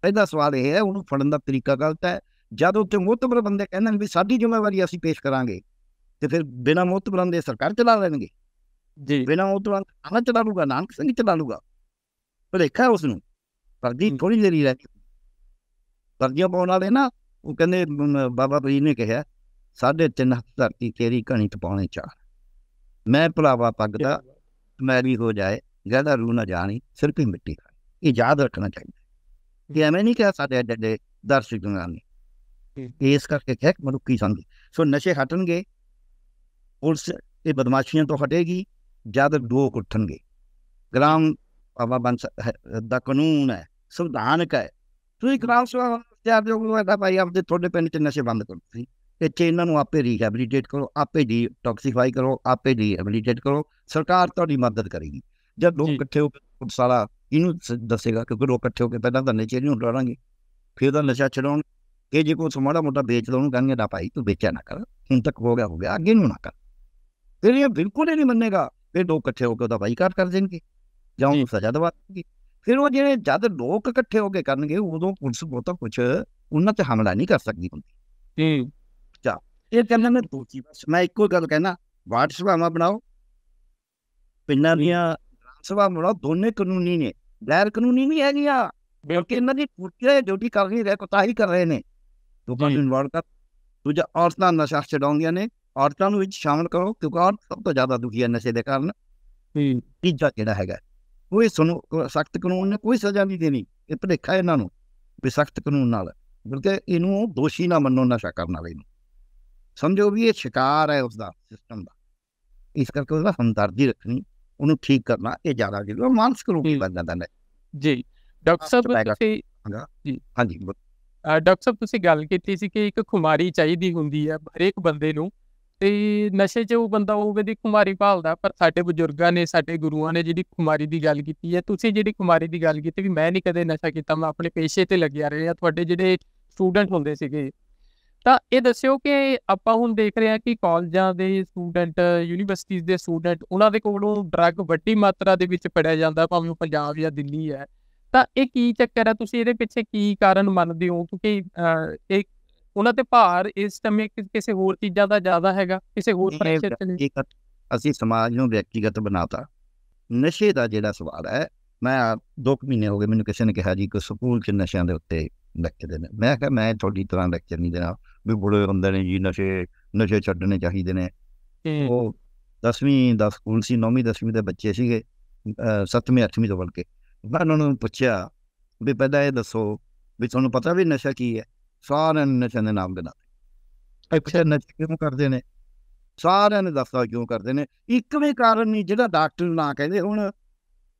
ਪਹਿਲਾ ਸਵਾਲ ਇਹ ਹੈ ਉਹਨੂੰ ਫੜਨ ਦਾ ਤਰੀਕਾ ਗਲਤ ਹੈ। ਜਦ ਉੱਥੇ ਮੋਤਬਰ ਬੰਦੇ ਕਹਿੰਦੇ ਨੇ ਵੀ ਸਾਡੀ ਜ਼ਿੰਮੇਵਾਰੀ ਅਸੀਂ ਪੇਸ਼ ਕਰਾਂਗੇ ਤੇ ਫਿਰ ਬਿਨਾਂ ਮੋਤਬਰਾਂ ਦੇ ਸਰਕਾਰ ਚਲਾ ਲੈਣਗੇ। ਜੀ। ਬਿਨਾਂ ਮੋਤਬਰਾਂ ਆਣਾ ਚਲਾ ਲੂਗਾ ਨਾਨਕ ਸਿੰਘ ਚਲਾ ਲੂਗਾ। ਭਲੇਖਾ ਉਸ ਨੂੰ ਵਰਦੀ ਹੂੰ। ਥੋੜੀ ਦੇਰੀ ਰਹਿ ਗਈ। ਵਰਦੀਆਂ ਪਾਉਣ ਵਾਲੇ ਨਾ ਉਹ ਕਹਿੰਦੇ ਬਾਬਾ ਫਰੀਦ ਨੇ ਕਿਹਾ ਸਾਢੇ ਤਿੰਨ ਹੱਥ ਧਰਤੀ ਤੇਰੀ ਕਣੀ ਟਪਾਉਣੇ ਚਾਰ। ਮੈਂ ਭੁਲਾਵਾ ਪੱਗ ਦਾ ਮੈਰੀ ਹੋ ਜਾਏ ਗਦਾ ਰੂ ਨਾ ਜਾਣੀ ਸਿਰ ਹੀ ਮਿੱਟੀ ਖਾਏ। ਇਹ ਯਾਦ ਰੱਖਣਾ ਚਾਹੀਦਾ। ਕਿ ਐਵੇਂ ਨਹੀਂ ਕਿ ਸਾਡੇ ਐਡੇ ਐਡੇ ਦਰਸ਼ਕ ਨੇ। ਇਸ ਕਰਕੇ ਕਹਿ ਮਨੁੱਖੀ ਸੰਗ। ਸੋ ਨਸ਼ੇ ਹਟਣਗੇ ਪੁਲਿਸ ਇਹ ਬਦਮਾਸ਼ੀਆਂ ਤੋਂ ਹਟੇਗੀ ਜਦ ਲੋਕ ਉੱਠਣਗੇ। ਗ੍ਰਾਮ ਆਵਾ ਬੰਸ ਦਾ ਕਾਨੂੰਨ ਹੈ ਸੰਵਿਧਾਨਕ ਹੈ। ਤੁਸੀਂ ਗ੍ਰਾਮ ਸਭਾ ਤਿਆਰ ਜੋ ਨੂੰ ਇਹਦਾ ਭਾਈ ਆਪਦੇ ਤੁਹਾਡੇ ਪਿੰਡ ਚ ਨਸ਼ੇ ਬੰਦ ਕਰੋ ਤੁਸੀਂ। ਇੱਥੇ ਇਹਨਾਂ ਨੂੰ ਆਪੇ ਰੀਹੈਬਿਲਿਟੇਟ ਕਰੋ ਆਪੇ ਡੀਟੌਕਸੀਫਾਈ ਕਰੋ ਆਪੇ ਰੀਹੈਬਿਲਿਟੇਟ ਕਰੋ। ਸਰਕਾਰ ਤੁਹਾਡੀ ਮਦਦ ਕਰੇਗੀ। ਜਦ ਲੋਕ। ਇਕੱਠੇ ਹੋ ਕੇ ਵਾਲਾ ਇਹਨੂੰ ਦੱਸੇਗਾ ਕਿਉਂਕਿ ਲੋਕ ਇਕੱਠੇ ਹੋ ਕੇ ਪਹਿਲਾਂ ਤਾਂ ਨਸ਼ੇ ਨੂੰ ਡਰਾਂਗੇ ਫਿਰ ਉਹਦਾ ਨਸ਼ਾ ਛਡਾਉਣ ਇਹ ਜੇ ਕੋਈ ਮਾੜਾ ਮੋਟਾ ਵੇਚਦਾ ਉਹਨੂੰ ਕਹਿਣਗੇ ਨਾ ਭਾਈ ਤੂੰ ਵੇਚਿਆ ਨਾ ਕਰ ਹੁਣ ਤੱਕ ਹੋ ਗਿਆ ਹੋ ਗਿਆ ਅੱਗੇ ਨੂੰ ਨਾ ਕਰ। ਫਿਰ ਇਹ ਬਿਲਕੁਲ ਹੀ ਨਹੀਂ ਮੰਨੇਗਾ। ਫਿਰ ਲੋਕ ਇਕੱਠੇ ਹੋ ਕੇ ਉਹਦਾ ਬਾਈਕਾਟ ਕਰ ਦੇਣਗੇ ਜਾਂ ਉਹਨੂੰ ਸਜ਼ਾ ਦਵਾ ਦੇਣਗੇ। ਫਿਰ ਉਹ ਜਿਹੜੇ ਜਦ ਲੋਕ ਇਕੱਠੇ ਹੋ ਕੇ ਕਰਨਗੇ ਉਦੋਂ ਪੁਲਿਸ ਬਹੁਤਾ ਕੁਝ ਉਹਨਾਂ ਤੇ ਹਮਲਾ ਨਹੀਂ ਕਰ ਸਕਦੀ ਹੁੰਦੀ। ਹੂੰ ਇਹ ਕਹਿੰਦੇ ਨੇ ਦੋਚੀ ਬਸ ਮੈਂ ਇੱਕੋ ਗੱਲ ਕਹਿਣਾ ਵਾਰਡ ਸਭਾਵਾਂ ਬਣਾਓ। ਪਿੰਡਾਂ ਦੀਆਂ ਗ੍ਰਾਮ ਸਭਾ ਬਣਾਓ ਦੋਨੇ ਕਾਨੂੰਨੀ ਨੇ ਗੈਰ ਕਾਨੂੰਨੀ ਨਹੀਂ ਹੈਗੀਆਂ ਬਲਕਿ ਇਹਨਾਂ ਦੀ ਪੂਰੀ ਡਿਊਟੀ ਕਰ ਨਹੀਂ ਰਹੇ ਕੋਤਾਹੀ ਕਰ ਰਹੇ ਨੇ। ਲੋਕਾਂ ਨੂੰ ਇਨਵੋਲਵ ਕਰ ਦੂਜਾ ਔਰਤਾਂ ਨਸ਼ਾ ਛਡਾਉਂਦੀਆਂ ਨੇ ਔਰਤਾਂ ਨੂੰ ਵਿੱਚ ਸ਼ਾਮਲ ਕਰੋ ਕਿਉਂਕਿ ਔਰਤ ਸਭ ਤੋਂ ਜ਼ਿਆਦਾ ਦੁਖੀ ਹੈ ਨਸ਼ੇ ਦੇ ਕਾਰਨ। ਹੂੰ ਤੀਜਾ ਜਿਹੜਾ ਹੈਗਾ ਕੋਈ ਸੁਣੋ ਸਖਤ ਕਾਨੂੰਨ ਨੇ ਕੋਈ ਸਜ਼ਾ ਨਹੀਂ ਦੇਣੀ ਇਹ ਭੁਲੇਖਾ ਇਹਨਾਂ ਨੂੰ ਵੀ ਸਖਤ ਕਾਨੂੰਨ ਨਾਲ ਬਲਕਿ ਇਹਨੂੰ ਦੋਸ਼ੀ ਨਾ ਮੰਨੋ ਨਸ਼ਾ ਕਰਨ ਵਾਲੇ ਨੂੰ। ਸਮਝੋ ਵੀ ਇਹ ਸ਼ਿਕਾਰ ਹੈ ਉਸਦਾ ਸਿਸਟਮ ਦਾ। ਇਸ ਕਰਕੇ ਉਹਦਾ ਹਮਦਰਦੀ ਰੱਖਣੀ। ਉਹਨੂੰ ਠੀਕ ਕਰਨਾ ਇਹ ਜ਼ਿਆਦਾ ਜ਼ਰੂਰੀ ਹੈ ਮਾਨਸਿਕ ਰੂਪ ਹੂੰ। ਬਣ ਜਾਂਦਾ ਹੈ ਜੀ। ਡਾਕਟਰ ਸਾਹਿਬ। ਤੁਸੀਂ ਹਾਂਜੀ ਬ- ਅਹ ਡਾਕਟਰ ਸਾਹਿਬ ਤੁਸੀਂ ਗੱਲ ਕੀਤੀ ਸੀ ਕਿ ਇੱਕ ਖੁਮਾਰੀ ਚਾਹੀਦੀ ਹੁੰਦੀ ਹੈ ਹਰੇਕ ਬੰਦੇ ਨੂੰ ਤੇ ਨਸ਼ੇ 'ਚ ਉਹ ਬੰਦਾ ਉਹ ਦੀ ਖੁਮਾਰੀ ਭਾਲਦਾ ਪਰ ਸਾਡੇ ਬਜ਼ੁਰਗਾਂ ਨੇ ਸਾਡੇ ਗੁਰੂਆਂ ਨੇ ਜਿਹੜੀ ਖੁਮਾਰੀ ਦੀ ਗੱਲ ਕੀਤੀ ਹੈ ਤੁਸੀਂ ਜਿਹੜੀ ਖੁਮਾਰੀ ਦੀ ਗੱਲ ਕੀਤੀ ਵੀ ਮੈਂ ਨਹੀਂ ਕਦੇ ਨਸ਼ਾ ਕੀਤਾ ਮੈਂ ਆਪਣੇ ਪੇਸ਼ੇ ਤੇ ਲੱਗਿਆ ਰਿਹਾ। ਤੁਹਾਡੇ ਜਿਹੜੇ ਸਟੂਡੈਂਟ ਹੁੰਦੇ ਸੀਗੇ ਤਾਂ ਇਹ ਦੱਸਿਓ ਕਿ ਆਪਾਂ ਹੁਣ ਦੇਖ ਰਹੇ ਹਾਂ ਕਿ ਕਾਲਜਾਂ ਦੇ ਸਟੂਡੈਂਟ ਯੂਨੀਵਰਸਿਟੀਜ਼ ਦੇ ਸਟੂਡੈਂਟ ਉਹਨਾਂ ਦੇ ਕੋਲੋਂ ਡਰੱਗ ਵੱਡੀ ਮਾਤਰਾ ਦੇ ਵਿੱਚ ਫੜਿਆ ਜਾਂਦਾ ਭਾਵੇਂ ਉਹ ਪੰਜਾਬ ਜਾਂ ਦਿੱਲੀ ਹੈ। ਤਾਂ ਇਹ ਕੀ ਚੱਕਰ ਹੈ? ਤੁਸੀਂ ਇਹਦੇ ਪਿੱਛੇ ਕੀ ਕਾਰਨ ਮੰਨਦੇ ਹੋ? ਕਿਉਂਕਿ ਇਹ ਉਹਨਾਂ ਤੇ ਭਾਰ ਇਸ ਸਮੇਂ ਕਿਸੇ ਹੋਰ ਚੀਜ਼ਾਂ ਦਾ ਜ਼ਿਆਦਾ ਹੈਗਾ ਕਿਸੇ ਹੋਰ ਪ੍ਰੈਸ਼ਰ ਤੇ ਅਸੀਂ ਸਮਾਜ ਨੂੰ ਵਿਅਕਤੀਗਤ ਬਣਾਤਾ। ਨਸ਼ੇ ਦਾ ਜਿਹੜਾ ਸਵਾਲ ਹੈ ਮੈਂ ਆ- ਦੋ ਕੁ ਮਹੀਨੇ ਹੋ ਗਏ ਮੈਨੂੰ ਕਿਸੇ ਨੇ ਕਿਹਾ ਜੀ ਕਿ ਸਕੂਲ 'ਚ ਨਸ਼ਿਆਂ ਦੇ ਉੱਤੇ ਲੈਕਚਰ ਦੇਣਾ। ਮੈਂ ਕਿਹਾ ਮੈਂ ਤੁਹਾਡੀ ਤਰ੍ਹਾਂ ਲੈਕਚਰ ਨਹੀਂ ਦੇਣਾ। ਵੀ ਬੁੜੇ ਹੁੰਦੇ ਨੇ ਜੀ ਨਸ਼ੇ ਨਸ਼ੇ ਛੱਡਣੇ ਚਾਹੀਦੇ ਨੇ। ਉਹ 10ਵੀਂ ਦਾ ਸਕੂਲ ਸੀ 9ਵੀਂ 10ਵੀਂ ਦੇ ਬੱਚੇ ਸੀਗੇ 7ਵੀਂ 8ਵੀਂ ਤੋਂ ਵੱਲ ਕੇ ਮੈਂ ਉਹਨਾਂ ਨੂੰ ਪੁੱਛਿਆ ਵੀ ਪਹਿਲਾਂ ਇਹ ਦੱਸੋ ਵੀ ਤੁਹਾਨੂੰ ਪਤਾ ਵੀ ਨਸ਼ਾ ਕੀ ਹੈ? ਸਾਰਿਆਂ ਨੇ ਨਸ਼ੇ ਦੇ ਨਾਮ ਦੇਣਾ ਅੱਛਾ। ਨਸ਼ੇ ਕਿਉਂ ਕਰਦੇ ਨੇ? ਸਾਰਿਆਂ ਨੇ ਦੱਸਦਾ ਕਿਉਂ ਕਰਦੇ ਨੇ? ਇੱਕ ਵੀ ਕਾਰਨ ਨਹੀਂ ਜਿਹੜਾ ਡਾਕਟਰ ਨਾ ਕਹਿੰਦੇ ਹੁਣ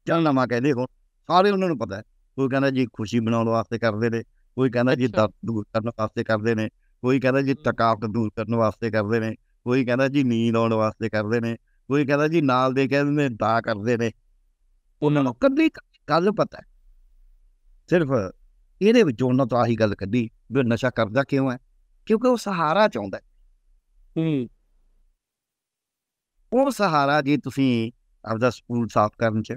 ਜਾਂ ਨਵਾਂ ਕਹਿੰਦੇ ਹੁਣ ਸਾਰੇ ਉਹਨਾਂ ਨੂੰ ਪਤਾ ਹੈ। ਕੋਈ ਕਹਿੰਦਾ ਜੀ ਖੁਸ਼ੀ ਬਣਾਉਣ ਵਾਸਤੇ ਕਰਦੇ ਨੇ ਕੋਈ ਕਹਿੰਦਾ ਜੀ। ਦਰਦ ਦੂਰ ਕਰਨ ਵਾਸਤੇ ਕਰਦੇ ਨੇ। ਕੋਈ ਕਹਿੰਦਾ ਜੀ। ਥਕਾਵਟ ਦੂਰ ਕਰਨ ਵਾਸਤੇ ਕਰਦੇ ਨੇ ਕੋਈ ਕਹਿੰਦਾ ਜੀ ਨੀਂਦ ਆਉਣ ਵਾਸਤੇ ਕਰਦੇ ਨੇ ਕੋਈ ਕਹਿੰਦਾ ਜੀ ਨਾਲ ਦੇ ਕਹਿੰਦੇ ਨੇ ਦਾ ਕਰਦੇ ਨੇ ਉਹਨਾਂ ਨੂੰ ਕਦੀ ਗੱਲ ਪਤਾ ਸਿਰਫ ਇਹਦੇ ਵਿੱਚੋਂ ਉਹਨਾਂ ਤੋਂ ਆਹੀ ਗੱਲ ਕੱਢੀ ਵੀ ਨਸ਼ਾ ਕਰਦਾ ਕਿਉਂ ਹੈ ਕਿਉਂਕਿ ਉਹ ਸਹਾਰਾ ਚਾਹੁੰਦਾ। ਹੂੰ ਉਹ ਸਹਾਰਾ ਜੇ ਤੁਸੀਂ ਆਪਦਾ ਸਕੂਲ ਸਾਫ਼ ਕਰਨ ਚ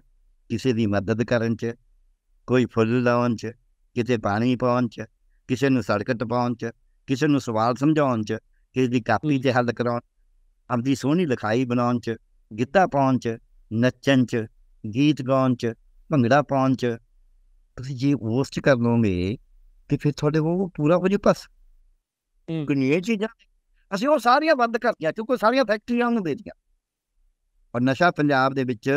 ਕਿਸੇ ਦੀ ਮਦਦ ਕਰਨ ਚ ਕੋਈ ਫੁੱਲ ਲਾਉਣ ਚ ਕਿਤੇ ਪਾਣੀ ਪਾਉਣ ਚ ਕਿਸੇ ਨੂੰ ਸੜਕ ਟਪਾਉਣ ਚ ਕਿਸੇ ਨੂੰ ਸਵਾਲ ਸਮਝਾਉਣ ਚ ਕਿਸੇ ਦੀ ਕਾਪੀ ਤੇ ਹੱਲ ਕਰਾਉਣ ਆਪਦੀ ਸੋਹਣੀ ਲਿਖਾਈ ਬਣਾਉਣ ਚ ਗਿੱਧਾ ਪਾਉਣ ਚ ਨੱਚਣ ਚ ਗੀਤ ਗਾਉਣ ਚ ਭੰਗੜਾ ਪਾਉਣ ਚ ਤੁਸੀਂ ਜੇ ਉਸ ਚ ਕਰ ਲਓਗੇ ਤੇ ਫਿਰ ਤੁਹਾਡੇ ਉਹ ਪੂਰਾ ਹੋ। ਜੇ ਬਸ ਇਹ ਚੀਜ਼ਾਂ ਅਸੀਂ ਉਹ ਸਾਰੀਆਂ ਬੰਦ ਕਰਤੀਆਂ ਕਿਉਂਕਿ ਸਾਰੀਆਂ ਫੈਕਟਰੀਆਂ ਨੂੰ ਦੇ ਦਿੱਤੀਆਂ। ਔਰ ਨਸ਼ਾ ਪੰਜਾਬ ਦੇ ਵਿੱਚ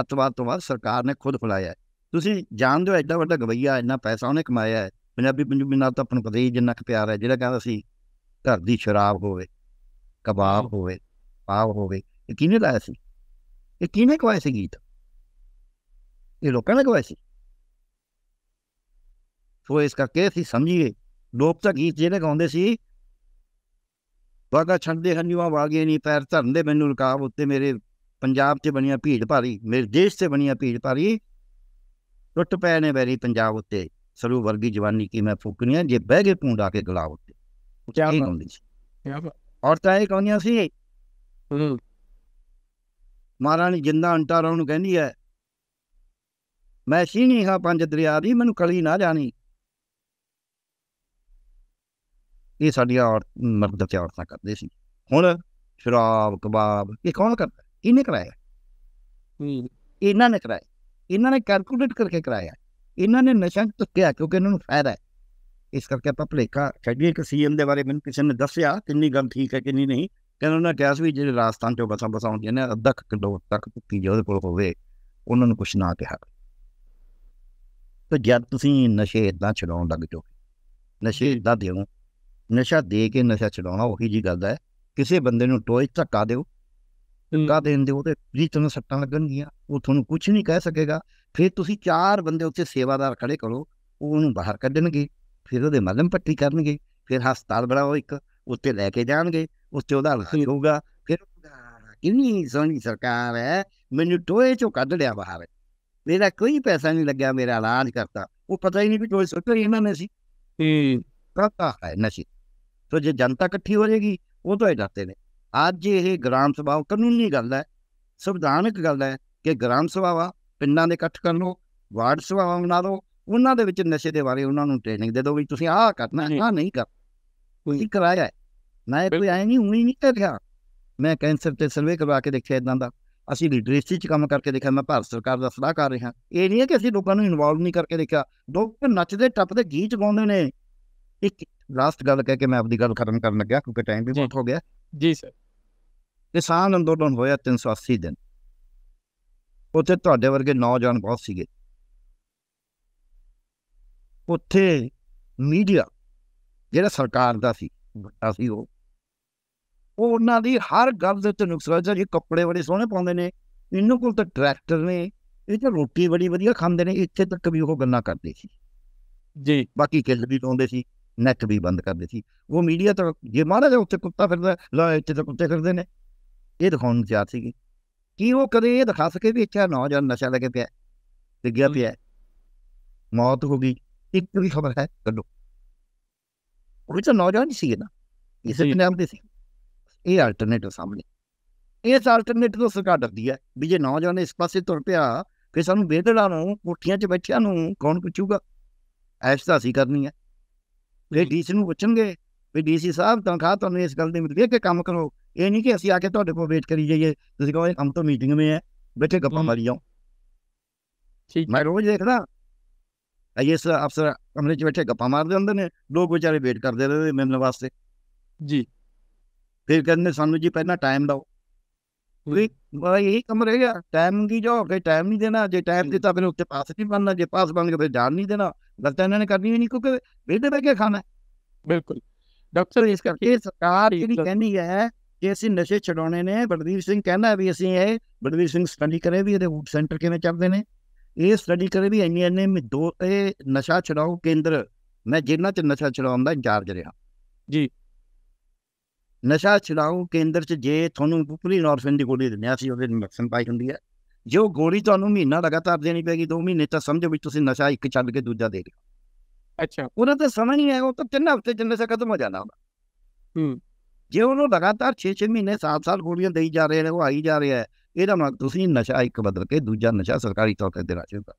ਅੱਤਵਾਦ ਤੋਂ ਬਾਅਦ ਸਰਕਾਰ ਨੇ ਖੁਦ ਫਲਾਇਆ ਹੈ। ਤੁਸੀਂ ਜਾਣਦੇ ਹੋ ਐਡਾ ਵੱਡਾ ਗਵਈਆ ਇੰਨਾ ਪੈਸਾ ਉਹਨੇ ਕਮਾਇਆ ਹੈ। ਪੰਜਾਬੀ ਪੰਜਾਬੀ ਨਾਲ ਤਾਂ ਆਪਾਂ ਨੂੰ ਪਤਾ ਹੀ ਜਿੰਨਾ ਕੁ ਪਿਆਰ ਹੈ, ਜਿਹੜਾ ਕਹਿੰਦਾ ਸੀ, ਘਰ ਦੀ ਸ਼ਰਾਬ ਹੋਵੇ, ਕਬਾਬ ਹੋਵੇ, ਪਾਵ ਹੋਵੇ, ਇਹ ਕਿਹਨੇ ਲਾਇਆ ਸੀ? ਇਹ ਕਿਹਨੇ ਕਵਾਇਆ ਸੀ ਗੀਤ? ਇਹ ਲੋਕਾਂ ਨੇ ਕਵਾਇਆ ਸੀ? ਸੋ ਇਸ ਕਰਕੇ ਅਸੀਂ ਸਮਝੀਏ, ਲੋਕ ਤਾਂ ਗੀਤ ਜਿਹੜੇ ਗਾਉਂਦੇ ਸੀ ਬਾਗਾ ਛੱਡਦੇ ਹੰਝੂਆਂ ਵਾਗੇ ਨਹੀਂ ਪੈਰ ਧਰਨ ਦੇ ਮੈਨੂੰ ਰਕਾਬ ਉੱਤੇ ਮੇਰੇ ਪੰਜਾਬ 'ਚ ਬਣੀਆਂ ਭੀੜ ਭਾਰੀ, ਮੇਰੇ ਦੇਸ਼ 'ਤੇ ਬਣੀਆਂ ਭੀੜ ਭਾਰੀ, ਟੁੱਟ ਪਏ ਨੇ ਬੈਰੀ ਪੰਜਾਬ ਉੱਤੇ। ਸਰੂ ਵਰਗੀ ਜਵਾਨੀ ਕੀ ਮੈਂ ਫੁਕਣੀਆਂ ਜੇ ਬਹਿ ਗਏ ਪੂੰਡਾ ਕੇ ਗਲਾ ਉੱਤੇ। ਕਿਆ ਗਾਉਂਦੀ ਸੀ। ਬਾਤ- ਔਰਤਾਂ ਇਹ ਕਹਿੰਦੀਆਂ ਸੀ ਮਹਾਰਾਣੀ ਜਿੰਦਾ ਅੰਟਾ ਨੂੰ ਕਹਿੰਦੀ ਹੈ ਮੈਂ ਸੀਨੀ ਹਾਂ ਪੰਜ ਦਰਿਆ ਦੀ ਮੈਨੂੰ ਕਲੀ ਨਾ ਜਾਣੀ। ਇਹ ਸਾਡੀਆਂ ਔਰ ਮਰਦ ਤੇ ਔਰਤਾਂ ਕਰਦੇ ਸੀ। ਹੁਣ ਸ਼ਰਾਬ ਕਬਾਬ ਇਹ ਕੌਣ ਕਰਦਾ? ਇਹਨੇ ਕਰਾਇਆ। ਇਹਨਾਂ ਨੇ ਕਰਾਇਆ। ਇਹਨਾਂ ਨੇ ਕੈਲਕੂਲੇਟ ਕਰਕੇ ਕਰਾਇਆ। ਇਹਨਾਂ ਨੇ ਨਸ਼ਾ ਧੁੱਕਿਆ ਕਿਉਂਕਿ ਇਹਨਾਂ ਨੂੰ ਫਾਇਦਾ ਹੈ। ਇਸ ਕਰਕੇ ਆਪਾਂ ਭਲੇਖਾ ਛੱਡੀਏ ਕਿ ਸੀਐਮ ਦੇ ਬਾਰੇ, ਮੈਨੂੰ ਕਿਸੇ ਨੇ ਦੱਸਿਆ ਕਿੰਨੀ ਗੱਲ ਠੀਕ ਹੈ, ਕਿੰਨੀ ਨਹੀਂ। ਕਹਿੰਦਾ ਉਹਨਾਂ ਕਿਹਾ ਸੀ ਵੀ ਜਿਹੜੇ ਰਾਜਸਥਾਨ ਚੋਂ ਬਸਾਂ ਬਸਾਂ ਹੁੰਦੀਆਂ ਨੇ ਅੱਧਾ ਕੁ ਕਿਲੋ ਤੱਕ ਭੁੱਕੀ ਜੇ ਉਹਦੇ ਕੋਲ ਹੋਵੇ, ਉਹਨਾਂ ਨੂੰ ਕੁਛ ਨਾ ਕਿਹਾ। ਤਾਂ ਜਦ ਤੁਸੀਂ ਨਸ਼ੇ ਇਦਾਂ ਛਡਾਉਣ ਲੱਗ ਜਾਓ ਨਸ਼ੇ ਇਦਾਂ ਦਿਓ ਨਸ਼ਾ ਦੇ ਕੇ ਨਸ਼ਾ ਛਡਾਉਣਾ ਉਹੀ ਜੀ ਗੱਲ ਹੈ। ਕਿਸੇ ਬੰਦੇ ਨੂੰ ਟੋਏ ਧੱਕਾ ਦਿਓ ਧੱਕਾ ਦੇਣ ਦਿਓ ਤੇ ਵੀ ਤੁਹਾਨੂੰ ਸੱਟਾਂ ਲੱਗਣਗੀਆਂ ਉਹ ਤੁਹਾਨੂੰ ਕੁਝ ਨਹੀਂ ਕਹਿ ਸਕੇਗਾ। ਫਿਰ ਤੁਸੀਂ ਚਾਰ ਬੰਦੇ ਉੱਥੇ ਸੇਵਾਦਾਰ ਖੜੇ ਕਰੋ ਉਹ ਉਹਨੂੰ ਬਾਹਰ ਕੱਢਣਗੇ ਫਿਰ ਉਹਦੇ ਮਲਮ ਪੱਟੀ ਕਰਨਗੇ ਫਿਰ ਹਸਪਤਾਲ ਬਣਾਓ ਇੱਕ ਉੱਤੇ ਲੈ ਕੇ ਜਾਣਗੇ ਉੱਤੇ ਉਹਦਾ ਇਲਾਜ ਹੋਊਗਾ ਫਿਰ ਕਿੰਨੀ ਸੋਹਣੀ ਸਰਕਾਰ ਹੈ ਮੈਨੂੰ ਟੋਏ ਚੋਂ ਕੱਢ ਲਿਆ ਬਾਹਰ। ਮੇਰਾ ਕੋਈ ਪੈਸਾ ਨਹੀਂ ਲੱਗਿਆ ਮੇਰਾ ਇਲਾਜ ਕਰਤਾ। ਉਹ ਪਤਾ ਹੀ ਨਹੀਂ ਵੀ ਟੋਏ ਸੁੱਟੇ ਇਹਨਾਂ ਨੇ ਸੀ ਹੂੰ। ਕਰਤਾ ਹੈ ਨਸ਼ੇ। ਸੋ ਜੇ ਜਨਤਾ ਇਕੱਠੀ ਹੋ ਜਾਏਗੀ ਉਹ ਤੋਂ ਹੀ ਡਰਦੇ ਨੇ। ਅੱਜ ਇਹ ਗ੍ਰਾਮ ਸਭਾ ਕਾਨੂੰਨੀ ਗੱਲ ਹੈ ਸੰਵਿਧਾਨਕ ਗੱਲ ਹੈ ਕਿ ਗ੍ਰਾਮ ਸਭਾਵਾਂ ਪਿੰਡਾਂ ਦੇ ਇਕੱਠ ਕਰ ਲਓ ਵਾਰਡ ਸਭਾਵਾਂ ਬਣਾ ਦਿਓ ਉਹਨਾਂ ਦੇ ਵਿੱਚ ਨਸ਼ੇ ਦੇ ਬਾਰੇ ਉਹਨਾਂ ਨੂੰ ਟ੍ਰੇਨਿੰਗ ਦੇ ਦਿਓ ਵੀ ਤੁਸੀਂ ਆਹ ਕਰਨਾ ਜੀ। ਆਹ ਨਹੀਂ ਕਰ ਕੋਈ ਕਰਾਇਆ ਹੈ। ਮੈਂ ਕੋਈ ਆਏ ਨਹੀਂ ਉਹੀ ਨਹੀਂ ਕਰਿਆ ਮੈਂ ਕੈਂਸਰ ਤੇ ਸਰਵੇ ਕਰਵਾ ਕੇ ਦੇਖਿਆ ਇਦਾਂ ਦਾ। ਅਸੀਂ ਲਿਟਰੇਸੀ ਚ ਕੰਮ ਕਰਕੇ ਦੇਖਿਆ ਮੈਂ ਭਾਰਤ ਸਰਕਾਰ ਦਾ ਸਲਾਹ ਕਰ ਰਿਹਾ। ਇਹ ਨਹੀਂ ਹੈ ਕਿ ਅਸੀਂ ਲੋਕਾਂ ਨੂੰ ਇਨਵੋਲਵ ਨਹੀਂ ਕਰਕੇ ਦੇਖਿਆ। ਲੋਕ ਨੱਚਦੇ ਟੱਪਦੇ ਗੀਤ ਗਾਉਂਦੇ ਨੇ। ਇੱਕ ਲਾਸਟ ਗੱਲ ਕਹਿ ਕੇ ਮੈਂ ਆਪਣੀ ਗੱਲ ਖਤਮ ਕਰਨ ਲੱਗਿਆ ਕਿਉਂਕਿ ਟਾਈਮ ਵੀ ਜੀ। ਬਹੁਤ ਹੋ ਗਿਆ। ਜੀ ਸਰ ਕਿਸਾਨ ਅੰਦੋਲਨ ਹੋਇਆ 380 ਦਿਨ। ਉੱਥੇ ਤੁਹਾਡੇ ਵਰਗੇ ਨੌਜਵਾਨ ਬਹੁਤ ਸੀਗੇ। ਉੱਥੇ ਮੀਡੀਆ ਜਿਹੜਾ ਸਰਕਾਰ ਦਾ ਸੀ ਵੱਡਾ ਸੀ ਉਹ ਉਹ ਉਹਨਾਂ ਦੀ ਹਰ ਗੱਲ ਦੇ ਉੱਤੇ ਨੁਕਸਾਨ ਜੀ ਕੱਪੜੇ ਬੜੇ ਸੋਹਣੇ ਪਾਉਂਦੇ ਨੇ ਇਹਨਾਂ ਕੋਲ ਤਾਂ ਟਰੈਕਟਰ ਨੇ ਇਹ ਤਾਂ ਰੋਟੀ ਬੜੀ ਵਧੀਆ ਖਾਂਦੇ ਨੇ ਇੱਥੇ ਤੱਕ ਵੀ ਉਹ ਗੱਲਾਂ ਕਰਦੇ ਸੀ। ਜੀ। ਬਾਕੀ ਕਿੱਲ ਵੀ ਲਾਉਂਦੇ ਸੀ ਨੈਟ ਵੀ ਬੰਦ ਕਰਦੇ ਸੀ। ਉਹ ਮੀਡੀਆ ਤਾਂ ਜੇ ਜਿਹਾ ਉੱਤੇ ਕੁੱਤਾ ਫਿਰਦਾ ਲਾ ਇੱਥੇ ਤਾਂ ਕੁੱਤੇ ਫਿਰਦੇ ਨੇ। ਇਹ ਦਿਖਾਉਣ ਨੂੰ ਤਿਆਰ ਸੀਗੇ ਕੀ ਉਹ ਕਦੇ ਇਹ ਦਿਖਾ ਸਕੇ ਵੀ ਇੱਥੇ ਨੌਜਵਾਨ ਨਸ਼ਾ ਲੈ ਕੇ ਪਿਆ ਤੇ ਗਿਆ ਪਿਆ ਹੈ। ਮੌਤ ਹੋ ਗਈ ਇੱਕ ਵੀ ਖਬਰ ਹੈ ਕੱਢੋ। ਉਹ ਵੀ ਤਾਂ ਨੌਜਵਾਨ ਹੀ ਸੀਗੇ ਨਾ ਇਸੇ ਜੀ। ਪੰਜਾਬ ਦੇ ਸੀ। ਇਹ ਅਲਟਰਨੇਟਿਵ ਸਾਹਮਣੇ। ਇਸ ਅਲਟਰਨੇਟਿਵ ਤੋਂ ਸਰਕਾਰ ਡਰਦੀ ਹੈ ਵੀ ਜੇ ਨੌਜਵਾਨ ਇਸ ਪਾਸੇ ਤੁਰ ਪਿਆ ਫਿਰ ਸਾਨੂੰ ਬੇਦੜਾ ਨੂੰ ਕੋਠੀਆਂ 'ਚ ਬੈਠਿਆਂ ਨੂੰ ਕੌਣ ਪੁੱਛੂਗਾ? ਐਸ਼ ਤਾਂ ਅਸੀਂ ਕਰਨੀ ਹੈ। ਇਹ ਡੀਸੀ ਨੂੰ ਪੁੱਛਣਗੇ ਵੀ ਡੀਸੀ ਸਾਹਿਬ ਤਨਖਾਹ ਤੁਹਾਨੂੰ ਇਸ ਗੱਲ ਦੀ ਮਿਲਦੀ ਹੈ ਕਿ ਕੰਮ ਕਰੋ। ਇਹ ਨਹੀਂ ਕਿ ਅਸੀਂ ਆ ਕੇ ਤੁਹਾਡੇ ਕੋਲ ਵੇਟ ਕਰੀ ਜਾਈਏ ਤੁਸੀਂ ਕਹੋ ਇਹ ਹਮ ਤਾਂ ਮੀਟਿੰਗ में ਹੈ ਬੈਠੇ ਗੱਪਾਂ ਹਮ। ਮਾਰੀ ਜਾਓ। ਠੀਕ। ਮੈਂ ਰੋਜ਼ ਦੇਖਦਾ ਆਈਐਸ ਅਫਸਰ ਕਮਰੇ 'ਚ ਬੈਠੇ ਗੱਪਾਂ ਮਾਰਦੇ ਹੁੰਦੇ ਨੇ ਲੋਕ ਵਿਚਾਰੇ ਵੇਟ ਕਰਦੇ ਰਹਿੰਦੇ ਮਿਲਣ ਵਾਸਤੇ। ਜੀ। ਫਿਰ ਕਹਿੰਦੇ ਸਾਨੂੰ ਜੀ ਪਹਿਲਾਂ ਟਾਈਮ ਦਿਓ। ਵੀ ਬਈ ਇਹ ਕੰਮ ਰਹਿ ਗਿਆ ਟਾਈਮ ਕੀ ਜੋ ਕਿ ਟਾਈਮ ਨਹੀਂ ਦੇਣਾ। ਜੇ ਟਾਈਮ ਦਿੱਤਾ ਫਿਰ ਉੱਤੇ ਪਾਸ ਨਹੀਂ ਬਣਨਾ ਜੇ ਪਾਸ ਬਣ ਗਿਆ ਫਿਰ ਜਾਣ ਨਹੀਂ ਦੇਣਾ। ਗੱਲ ਤਾਂ ਇਹਨਾਂ ਨੇ ਕਰਨੀ ਹੀ ਨਹੀਂ ਕਿਉਂਕਿ ਵੇਲੇ ਬਹਿ ਕੇ ਖਾਣਾ। ਹੈ। ਬਿਲਕੁਲ। ਡਾਕਟਰ ਇਸ ਕਰਕੇ ਸਰਕਾਰ ਜਿਹੜੀ। ਕਹਿੰਦੀ ਹੈ ਕਿ ਅਸੀਂ ਨਸ਼ੇ ਛਡਾਉਣੇ ਨੇ ਬਲਦੀਪ ਸਿੰਘ ਕਹਿੰਦਾ ਵੀ ਅਸੀਂ ਇਹ ਬਲਦੀਪ ਸਿੰਘ ਸਟੱਡੀ ਕਰੇ ਵੀ ਇਹਦੇ ਰੂਟ ਸੈਂਟਰ ਕਿਵੇਂ ਚੱਲਦੇ ਨੇ ਇਹ ਸਟੱਡੀ ਕਰੇ ਵੀ ਇੰਨੇ ਇੰਨੇ ਮੇ ਦੋ ਇਹ ਨਸ਼ਾ ਛਡਾਓ ਕੇਂਦਰ ਮੈਂ ਜਿਨ੍ਹਾਂ ਚ ਨਸ਼ਾ ਛਡਾਉਣ ਦਾ ਇੰਚਾਰਜ ਰਿਹਾ ਜੀ। ਨਸ਼ਾ ਛਡਾਓ ਕੇਂਦਰ ਚ ਜੇ ਤੁਹਾਨੂੰ ਪੁਪਲੀ ਨੋਰਫਿਨ ਦੀ ਗੋਲੀ ਦਿੰਦੇ ਆ ਸੀ ਉਹਦੇ ਇੰਜੈਕਸ਼ਨ ਪਾਈ ਹੁੰਦੀ ਹੈ ਜੇ ਉਹ ਗੋਲੀ ਤੁਹਾਨੂੰ ਮਹੀਨਾ ਲਗਾਤਾਰ ਦੇਣੀ ਪੈਗੀ 2 ਮਹੀਨੇ ਤਾਂ ਸਮਝੋ ਵੀ ਤੁਸੀਂ ਨਸ਼ਾ ਇੱਕ ਛੱਡ ਕੇ ਦੂਜਾ ਦੇ ਰਹੇ ਅੱਛਾ ਉਹਨਾਂ ਤੇ ਸਮਝ ਨਹੀਂ ਆਇਆ ਉਹ ਤਾਂ ਤਿੰਨ ਹਫ਼ਤੇ ਚ ਨਸ਼ਾ ਖਤਮ ਹੋ ਜਾਣਾ ਉਹਦਾ ਹੂੰ ਜੇ ਉਹਨੂੰ ਲਗਾਤਾਰ 6-6 ਮਹੀਨੇ 7 ਸਾਲ ਗੋਲੀਆਂ ਦੇਈ ਜਾ ਰਹੇ ਨੇ ਉਹ ਆਈ ਜਾ ਰਿਹਾ ਹੈ ਇਹਦਾ ਮਤਲਬ ਤੁਸੀਂ ਨਸ਼ਾ ਇੱਕ ਬਦਲ ਕੇ ਦੂਜਾ ਨਸ਼ਾ ਸਰਕਾਰੀ ਤੌਰ ਤੇ ਦੇਣਾ ਕਰਤਾ